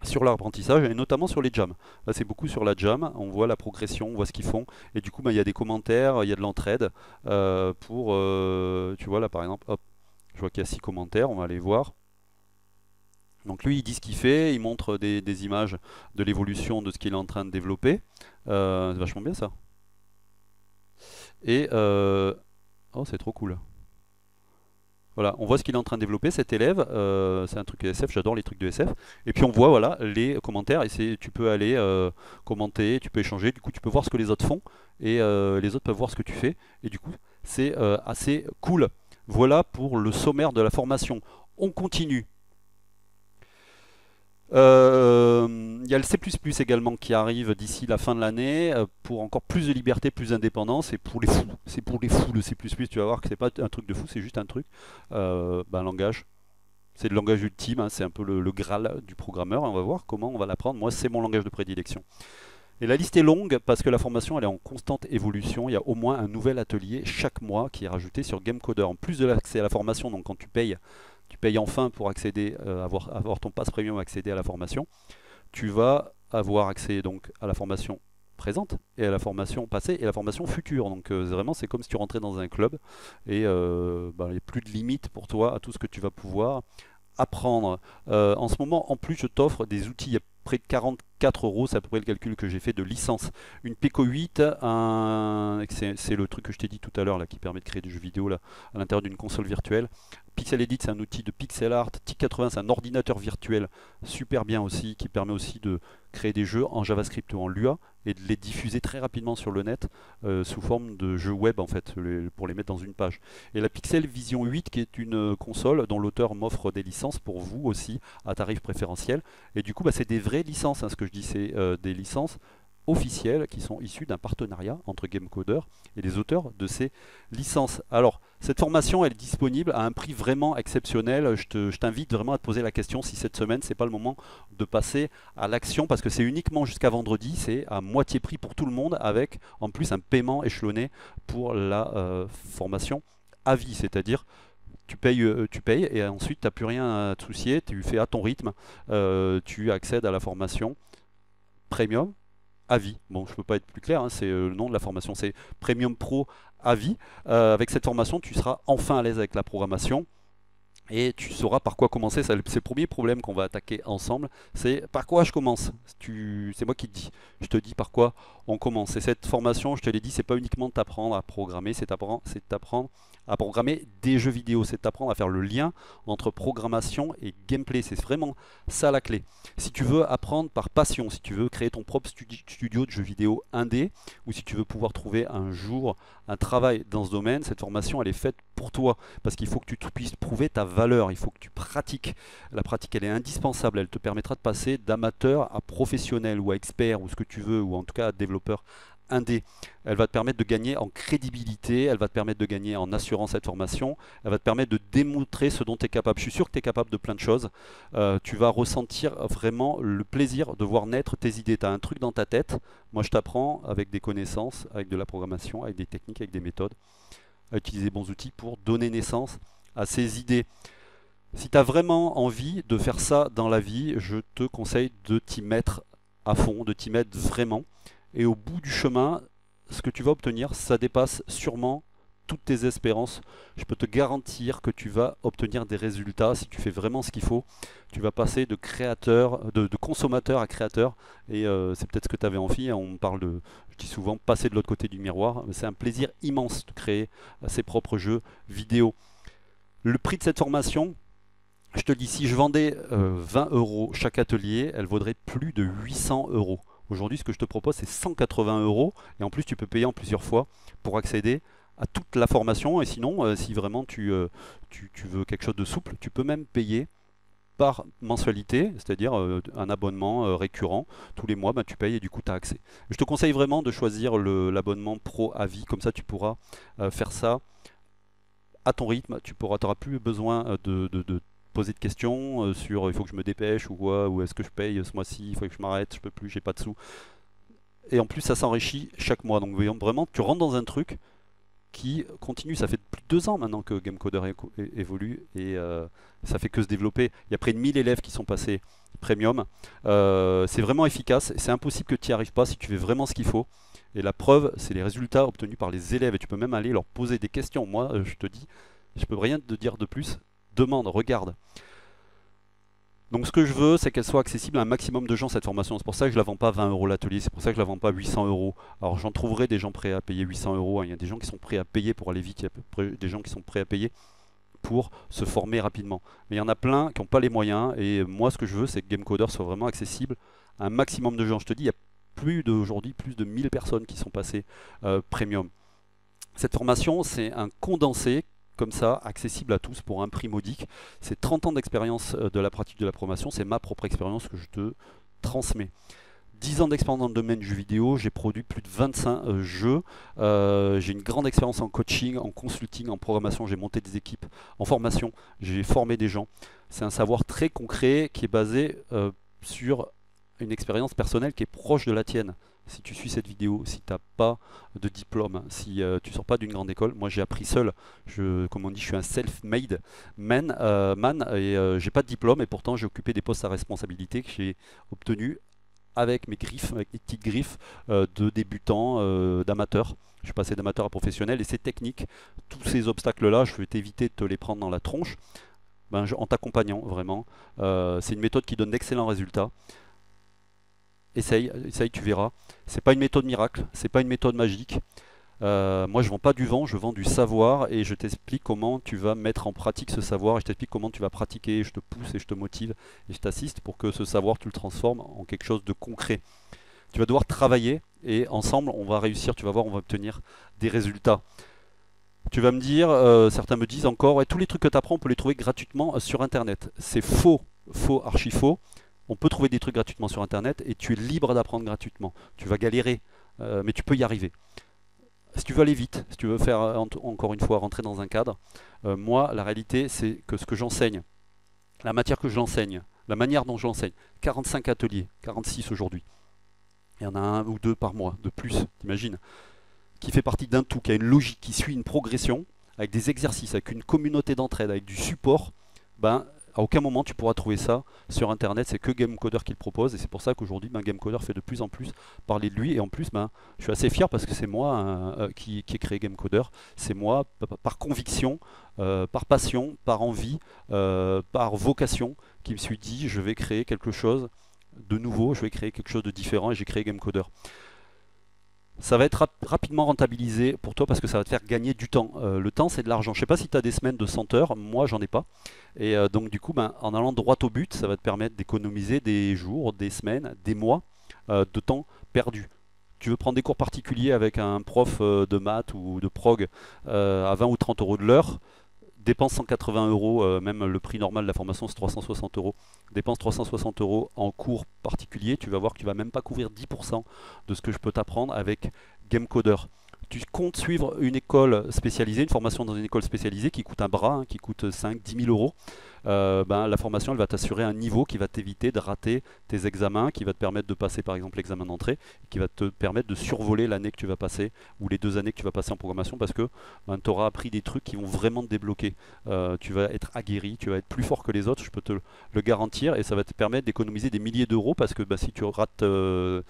S1: sur l'apprentissage et notamment sur les jams. Là, c'est beaucoup sur la jam. On voit la progression, on voit ce qu'ils font. Et du coup, bah, il y a des commentaires, il y a de l'entraide. Euh, pour, euh, tu vois, là par exemple, hop, je vois qu'il y a six commentaires, on va aller voir. Donc lui, il dit ce qu'il fait, il montre des, images de l'évolution de ce qu'il est en train de développer. Euh, c'est vachement bien ça. Et, oh, c'est trop cool. Voilà, on voit ce qu'il est en train de développer, cet élève, euh, c'est un truc SF, j'adore les trucs de SF. Et puis on voit voilà les commentaires, et tu peux aller euh, commenter, tu peux échanger, du coup tu peux voir ce que les autres font, et euh, les autres peuvent voir ce que tu fais, et du coup c'est assez cool. Voilà pour le sommaire de la formation. On continue. Euh, il y a le C++ également qui arrive d'ici la fin de l'année euh, pour encore plus de liberté, plus d'indépendance et pour les fous. C'est pour les fous le C++. Tu vas voir que c'est pas un truc de fou, c'est juste un truc, euh, ben, langage. C'est le langage ultime, hein, c'est un peu le, le, Graal du programmeur. On va voir comment on va l'apprendre. Moi, c'est mon langage de prédilection. Et la liste est longue parce que la formation elle est en constante évolution. Il y a au moins un nouvel atelier chaque mois qui est rajouté sur GameCoder. En plus de l'accès à la formation, donc quand tu payes tu payes enfin pour accéder, euh, avoir, ton passe premium, accéder à la formation, tu vas avoir accès donc à la formation présente et à la formation passée et à la formation future. Donc euh, vraiment c'est comme si tu rentrais dans un club et euh, bah, il n'y a plus de limite pour toi à tout ce que tu vas pouvoir apprendre. en ce moment en plus je t'offre des outils, il y a près de 44 euros, c'est à peu près le calcul que j'ai fait de licence. Une Pico 8, c'est le truc que je t'ai dit tout à l'heure qui permet de créer des jeux vidéo là, à l'intérieur d'une console virtuelle. Pixel Edit, c'est un outil de pixel art. TIC80, c'est un ordinateur virtuel super bien aussi, qui permet aussi de créer des jeux en JavaScript ou en Lua et de les diffuser très rapidement sur le net euh, sous forme de jeux web en fait, pour les mettre dans une page. Et la Pixel Vision 8, qui est une console dont l'auteur m'offre des licences pour vous aussi à tarif préférentiel. Et du coup, bah, c'est des vraies licences, hein, ce que je c'est euh, des licences officielles qui sont issues d'un partenariat entre Gamecoder et les auteurs de ces licences. Alors, cette formation elle est disponible à un prix vraiment exceptionnel. Je t'invite vraiment à te poser la question si cette semaine c'est pas le moment de passer à l'action parce que c'est uniquement jusqu'à vendredi, c'est à moitié prix pour tout le monde avec en plus un paiement échelonné pour la euh, formation à vie, c'est-à-dire tu payes, euh, tu payes et ensuite tu n'as plus rien à te soucier, tu fais à ton rythme, tu accèdes à la formation premium à vie. Bon, je ne peux pas être plus clair, hein, c'est le nom de la formation, c'est Premium Pro à vie. Euh, avec cette formation, tu seras enfin à l'aise avec la programmation et tu sauras par quoi commencer. C'est le premier problème qu'on va attaquer ensemble. C'est par quoi je commence? C'est moi qui te dis. Je te dis par quoi on commence. Et cette formation, je te l'ai dit, c'est pas uniquement t'apprendre à programmer, c'est t'apprendre à programmer des jeux vidéo, c'est d'apprendre à faire le lien entre programmation et gameplay. C'est vraiment ça la clé. Si tu veux apprendre par passion, si tu veux créer ton propre studio de jeux vidéo indé, ou si tu veux pouvoir trouver un jour un travail dans ce domaine, cette formation elle est faite pour toi, parce qu'il faut que tu puisses prouver ta il faut que tu pratiques. La pratique elle est indispensable, elle te permettra de passer d'amateur à professionnel ou à expert ou ce que tu veux, ou en tout cas à développeur indé. Elle va te permettre de gagner en crédibilité, elle va te permettre de gagner en assurance cette formation, elle va te permettre de démontrer ce dont tu es capable. Je suis sûr que tu es capable de plein de choses. Euh, tu vas ressentir vraiment le plaisir de voir naître tes idées. Tu as un truc dans ta tête. Moi, je t'apprends avec des connaissances, avec de la programmation, avec des techniques, avec des méthodes, à utiliser bons outils pour donner naissance à ces idées. Si tu as vraiment envie de faire ça dans la vie, je te conseille de t'y mettre à fond, de t'y mettre vraiment. Et au bout du chemin, ce que tu vas obtenir, ça dépasse sûrement toutes tes espérances. Je peux te garantir que tu vas obtenir des résultats si tu fais vraiment ce qu'il faut. Tu vas passer de créateur, de, consommateur à créateur. Et euh, c'est peut-être ce que tu avais envie. Hein. On parle de, je dis souvent, passer de l'autre côté du miroir. C'est un plaisir immense de créer euh, ses propres jeux vidéo. Le prix de cette formation, je te dis, si je vendais 20 euh, euros chaque atelier, elle vaudrait plus de 800 euros. Aujourd'hui, ce que je te propose, c'est 180 euros. Et en plus, tu peux payer en plusieurs fois pour accéder à toute la formation. Et sinon, euh, si vraiment euh, tu, veux quelque chose de souple, tu peux même payer par mensualité, c'est-à-dire un abonnement récurrent. Tous les mois, bah, tu payes et du coup, tu as accès. Je te conseille vraiment de choisir l'abonnement pro à vie. Comme ça, tu pourras faire ça à ton rythme. Tu n'auras plus besoin de, de poser de questions euh, sur il faut que je me dépêche ou quoi, ou est-ce que je paye ce mois-ci, il faut que je m'arrête, je peux plus, j'ai pas de sous. Et en plus, ça s'enrichit chaque mois. Donc vraiment, tu rentres dans un truc qui continue. Ça fait plus de deux ans maintenant que GameCoder évolue et euh, ça fait que se développer. Il y a près de 1000 élèves qui sont passés premium. Euh, c'est vraiment efficace. C'est impossible que tu n'y arrives pas si tu fais vraiment ce qu'il faut. Et la preuve, c'est les résultats obtenus par les élèves. Et tu peux même aller leur poser des questions. Moi, je te dis, je peux rien te dire de plus demande, regarde. Donc ce que je veux, c'est qu'elle soit accessible à un maximum de gens, cette formation. C'est pour ça que je ne la vends pas 20 euros l'atelier, c'est pour ça que je ne la vends pas 800 euros. Alors j'en trouverai des gens prêts à payer 800 euros. Hein. Il y a des gens qui sont prêts à payer pour aller vite, il y a des gens qui sont prêts à payer pour se former rapidement. Mais il y en a plein qui n'ont pas les moyens. Et moi, ce que je veux, c'est que GameCoder soit vraiment accessible à un maximum de gens. Je te dis, il a plus d'aujourd'hui plus de 1000 personnes qui sont passées euh, premium. Cette formation, c'est un condensé comme ça, accessible à tous pour un prix modique. C'est 30 ans d'expérience de la pratique de la promotion, c'est ma propre expérience que je te transmets. 10 ans d'expérience dans le domaine du jeu vidéo, j'ai produit plus de 25 euh, jeux, euh, j'ai une grande expérience en coaching, en consulting, en programmation, j'ai monté des équipes, en formation, j'ai formé des gens. C'est un savoir très concret qui est basé euh, sur une expérience personnelle qui est proche de la tienne. Si tu suis cette vidéo, si tu n'as pas de diplôme, si tu sors pas d'une grande école, moi j'ai appris seul, je, comme on dit, je suis un self-made man, man et j'ai pas de diplôme et pourtant j'ai occupé des postes à responsabilité que j'ai obtenus avec mes griffes, avec des petites griffes euh, de débutants, euh, d'amateurs. Je suis passé d'amateur à professionnel et ces techniques, tous ces obstacles-là, je vais t'éviter de te les prendre dans la tronche ben, en t'accompagnant vraiment. Euh, c'est une méthode qui donne d'excellents résultats. Essaye, essaye, tu verras. C'est pas une méthode miracle, c'est pas une méthode magique. Euh, moi, je vends pas du vent, je vends du savoir et je t'explique comment tu vas mettre en pratique ce savoir et je t'explique comment tu vas pratiquer. Je te pousse et je te motive et je t'assiste pour que ce savoir, tu le transformes en quelque chose de concret. Tu vas devoir travailler et ensemble, on va réussir. Tu vas voir, on va obtenir des résultats. Tu vas me dire, euh, certains me disent encore, tous les trucs que tu apprends, on peut les trouver gratuitement sur Internet. C'est faux, faux, archi faux. On peut trouver des trucs gratuitement sur Internet et tu es libre d'apprendre gratuitement. Tu vas galérer, mais tu peux y arriver si tu veux aller vite, si tu veux faire euh, encore une fois rentrer dans un cadre, euh, moi la réalité c'est que ce que j'enseigne, la matière que j'enseigne, la manière dont j'enseigne, 45 ateliers, 46 aujourd'hui. Il y en a un ou deux par mois, de plus, t'imagines, qui fait partie d'un tout, qui a une logique, qui suit une progression, avec des exercices, avec une communauté d'entraide, avec du support, ben, à aucun moment tu pourras trouver ça sur internet, c'est que GameCoder qui le propose et c'est pour ça qu'aujourd'hui ben, GameCoder fait de plus en plus parler de lui. Et en plus ben, je suis assez fier parce que c'est moi euh, euh, qui, ai créé GameCoder, c'est moi par conviction, euh, par passion, par envie, par vocation qui me suis dit je vais créer quelque chose de nouveau, je vais créer quelque chose de différent et j'ai créé GameCoder ça va être rapidement rentabilisé pour toi parce que ça va te faire gagner du temps. Euh, le temps, c'est de l'argent. Je ne sais pas si tu as des semaines de 100 heures, moi, j'en ai pas. Et euh, donc, du coup, ben, en allant droit au but, ça va te permettre d'économiser des jours, des semaines, des mois euh, de temps perdu. Tu veux prendre des cours particuliers avec un prof de maths ou de prog à 20 ou 30 euros de l'heure, dépense 180 euros, euh, même le prix normal de la formation c'est 360 euros. Dépense 360 euros en cours particulier, tu vas voir que tu vas même pas couvrir 10% de ce que je peux t'apprendre avec GameCoder tu comptes suivre une école spécialisée, une formation dans une école spécialisée qui coûte un bras, hein, qui coûte 5, 10 000 euros, euh, ben, la formation elle va t'assurer un niveau qui va t'éviter de rater tes examens, qui va te permettre de passer par exemple l'examen d'entrée, qui va te permettre de survoler l'année que tu vas passer ou les deux années que tu vas passer en programmation parce que ben, tu auras appris des trucs qui vont vraiment te débloquer. Euh, tu vas être aguerri, tu vas être plus fort que les autres, je peux te le garantir et ça va te permettre d'économiser des milliers d'euros parce que ben, si tu rates, euh,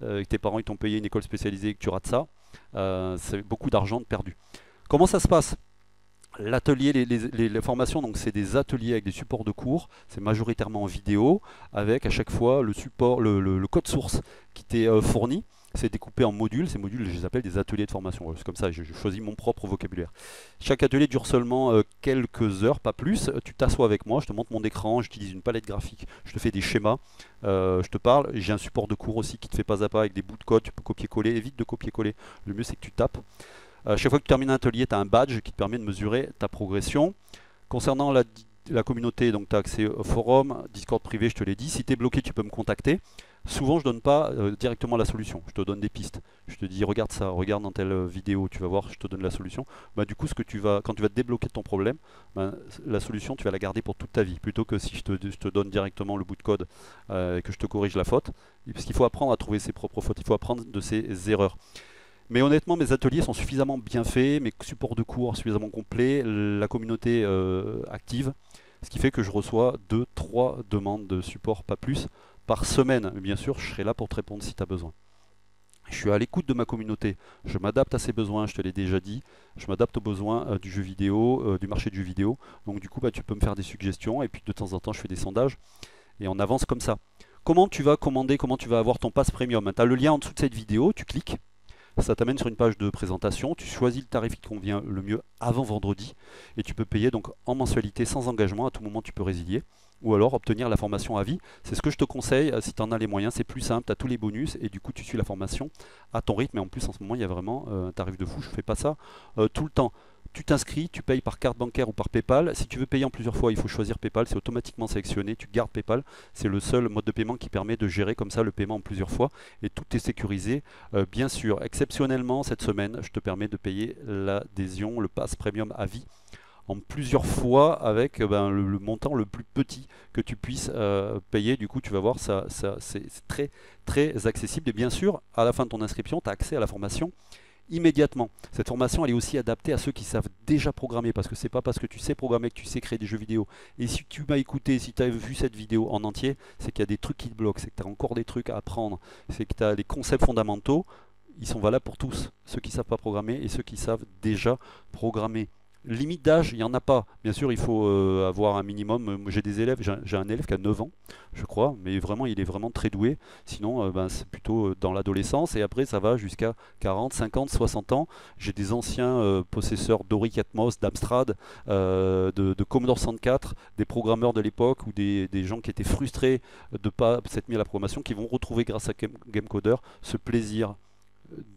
S1: que tes parents ils t'ont payé une école spécialisée et que tu rates ça, euh, c'est beaucoup d'argent perdu. Comment ça se passe? L'atelier, les, formations, donc c'est des ateliers avec des supports de cours, c'est majoritairement en vidéo, avec à chaque fois le support, le, code source qui t'est euh, fourni. C'est découpé en modules, ces modules je les appelle des ateliers de formation, c'est comme ça, j'ai choisi mon propre vocabulaire. Chaque atelier dure seulement euh, quelques heures, pas plus, tu t'assois avec moi, je te montre mon écran, j'utilise une palette graphique, je te fais des schémas, euh, je te parle, j'ai un support de cours aussi qui te fait pas à pas avec des bouts de code, tu peux copier-coller, évite de copier-coller, le mieux c'est que tu tapes. Euh, chaque fois que tu termines un atelier, tu as un badge qui te permet de mesurer ta progression. Concernant la, communauté, donc tu as accès au forum, Discord privé, je te l'ai dit. Si tu es bloqué, tu peux me contacter. Souvent, je donne pas euh, directement la solution. Je te donne des pistes. Je te dis, regarde ça, regarde dans telle vidéo, tu vas voir, je te donne la solution. Bah, du coup, ce que tu vas, quand tu vas te débloquer ton problème, bah, la solution, tu vas la garder pour toute ta vie, plutôt que si je te, donne directement le bout de code euh, et que je te corrige la faute. Parce qu'il faut apprendre à trouver ses propres fautes. Il faut apprendre de ses erreurs. Mais honnêtement, mes ateliers sont suffisamment bien faits, mes supports de cours suffisamment complets, la communauté active, ce qui fait que je reçois 2-3 demandes de support, pas plus, par semaine. Bien sûr, je serai là pour te répondre si tu as besoin. Je suis à l'écoute de ma communauté, je m'adapte à ses besoins, je te l'ai déjà dit, je m'adapte aux besoins euh, du jeu vidéo, euh, du marché du jeu vidéo. Donc du coup, bah, tu peux me faire des suggestions et puis de temps en temps, je fais des sondages et on avance comme ça. Comment tu vas commander, comment tu vas avoir ton pass premium? Tu as le lien en dessous de cette vidéo, tu cliques, ça t'amène sur une page de présentation, tu choisis le tarif qui te convient le mieux avant vendredi et tu peux payer donc en mensualité sans engagement, à tout moment tu peux résilier ou alors obtenir la formation à vie. C'est ce que je te conseille euh, si tu en as les moyens, c'est plus simple, tu as tous les bonus et du coup tu suis la formation à ton rythme. Et en plus en ce moment il y a vraiment euh, un tarif de fou, je ne fais pas ça euh, tout le temps. Tu t'inscris, tu payes par carte bancaire ou par PayPal. Si tu veux payer en plusieurs fois, il faut choisir PayPal, c'est automatiquement sélectionné, tu gardes PayPal. C'est le seul mode de paiement qui permet de gérer comme ça le paiement en plusieurs fois et tout est sécurisé. Euh, bien sûr, exceptionnellement, cette semaine, je te permets de payer l'adhésion, le pass premium à vie en plusieurs fois avec euh, ben, le, montant le plus petit que tu puisses euh, payer. Du coup, tu vas voir, ça, c'est très très accessible. Et bien sûr, à la fin de ton inscription, tu as accès à la formation immédiatement. Cette formation, elle est aussi adaptée à ceux qui savent déjà programmer, parce que c'est pas parce que tu sais programmer que tu sais créer des jeux vidéo. Et si tu m'as écouté, si tu as vu cette vidéo en entier, c'est qu'il y a des trucs qui te bloquent, c'est que tu as encore des trucs à apprendre, c'est que tu as des concepts fondamentaux, ils sont valables pour tous, ceux qui savent pas programmer et ceux qui savent déjà programmer. Limite d'âge, il n'y en a pas. Bien sûr, il faut euh, avoir un minimum. J'ai des élèves, j'ai un élève qui a 9 ans, je crois, mais vraiment, il est vraiment très doué. Sinon, euh, ben, c'est plutôt euh, dans l'adolescence. Et après, ça va jusqu'à 40, 50, 60 ans. J'ai des anciens possesseurs d'Oric Atmos, d'Amstrad, de, Commodore 64, des programmeurs de l'époque ou des, gens qui étaient frustrés de ne pas s'être mis à la programmation, qui vont retrouver grâce à Gamecoder ce plaisir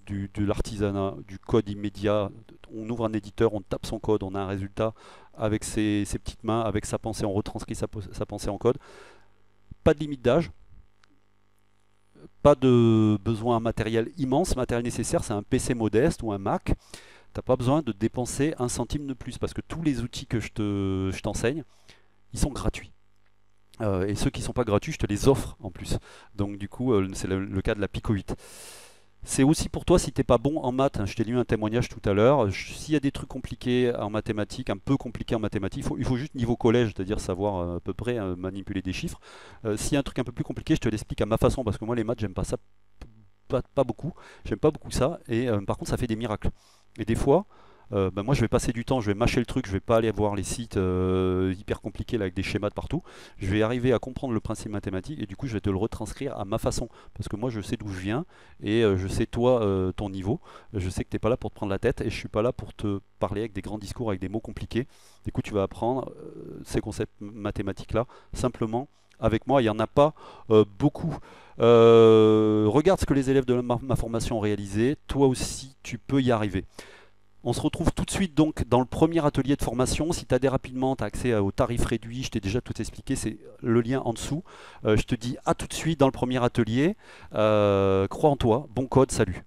S1: du, de l'artisanat, du code immédiat. On ouvre un éditeur, on tape son code, on a un résultat avec ses, petites mains, avec sa pensée, on retranscrit sa, pensée en code. Pas de limite d'âge, pas de besoin matériel immense. Matériel nécessaire, c'est un PC modeste ou un Mac. Tu n'as pas besoin de dépenser un centime de plus parce que tous les outils que je t'enseigne, ils sont gratuits. Euh, et ceux qui ne sont pas gratuits, je te les offre en plus. Donc du coup, euh, c'est le, le, cas de la Pico 8. C'est aussi pour toi si tu n'es pas bon en maths. Hein, je t'ai lu un témoignage tout à l'heure. S'il y a des trucs compliqués en mathématiques, un peu compliqués en mathématiques, il faut, juste niveau collège, c'est-à-dire savoir euh, à peu près euh, manipuler des chiffres. Euh, s'il y a un truc un peu plus compliqué, je te l'explique à ma façon parce que moi les maths, j'aime pas ça, pas, pas beaucoup. J'aime pas beaucoup ça. Et par contre, ça fait des miracles. Et des fois, euh, bah, moi je vais passer du temps, je vais mâcher le truc, je vais pas aller voir les sites euh, hyper compliqués avec des schémas de partout. Je vais arriver à comprendre le principe mathématique et du coup je vais te le retranscrire à ma façon. Parce que moi je sais d'où je viens et euh, je sais toi ton niveau. Je sais que tu n'es pas là pour te prendre la tête et je suis pas là pour te parler avec des grands discours, avec des mots compliqués. Du coup tu vas apprendre ces concepts mathématiques là simplement avec moi. Il n'y en a pas beaucoup. regarde ce que les élèves de ma formation ont réalisé. Toi aussi tu peux y arriver. On se retrouve tout de suite donc dans le premier atelier de formation. Si tu des rapidement, tu as accès au tarif réduit, je t'ai déjà tout expliqué, c'est le lien en dessous. Euh, je te dis à tout de suite dans le premier atelier. Euh, crois en toi, bon code, salut.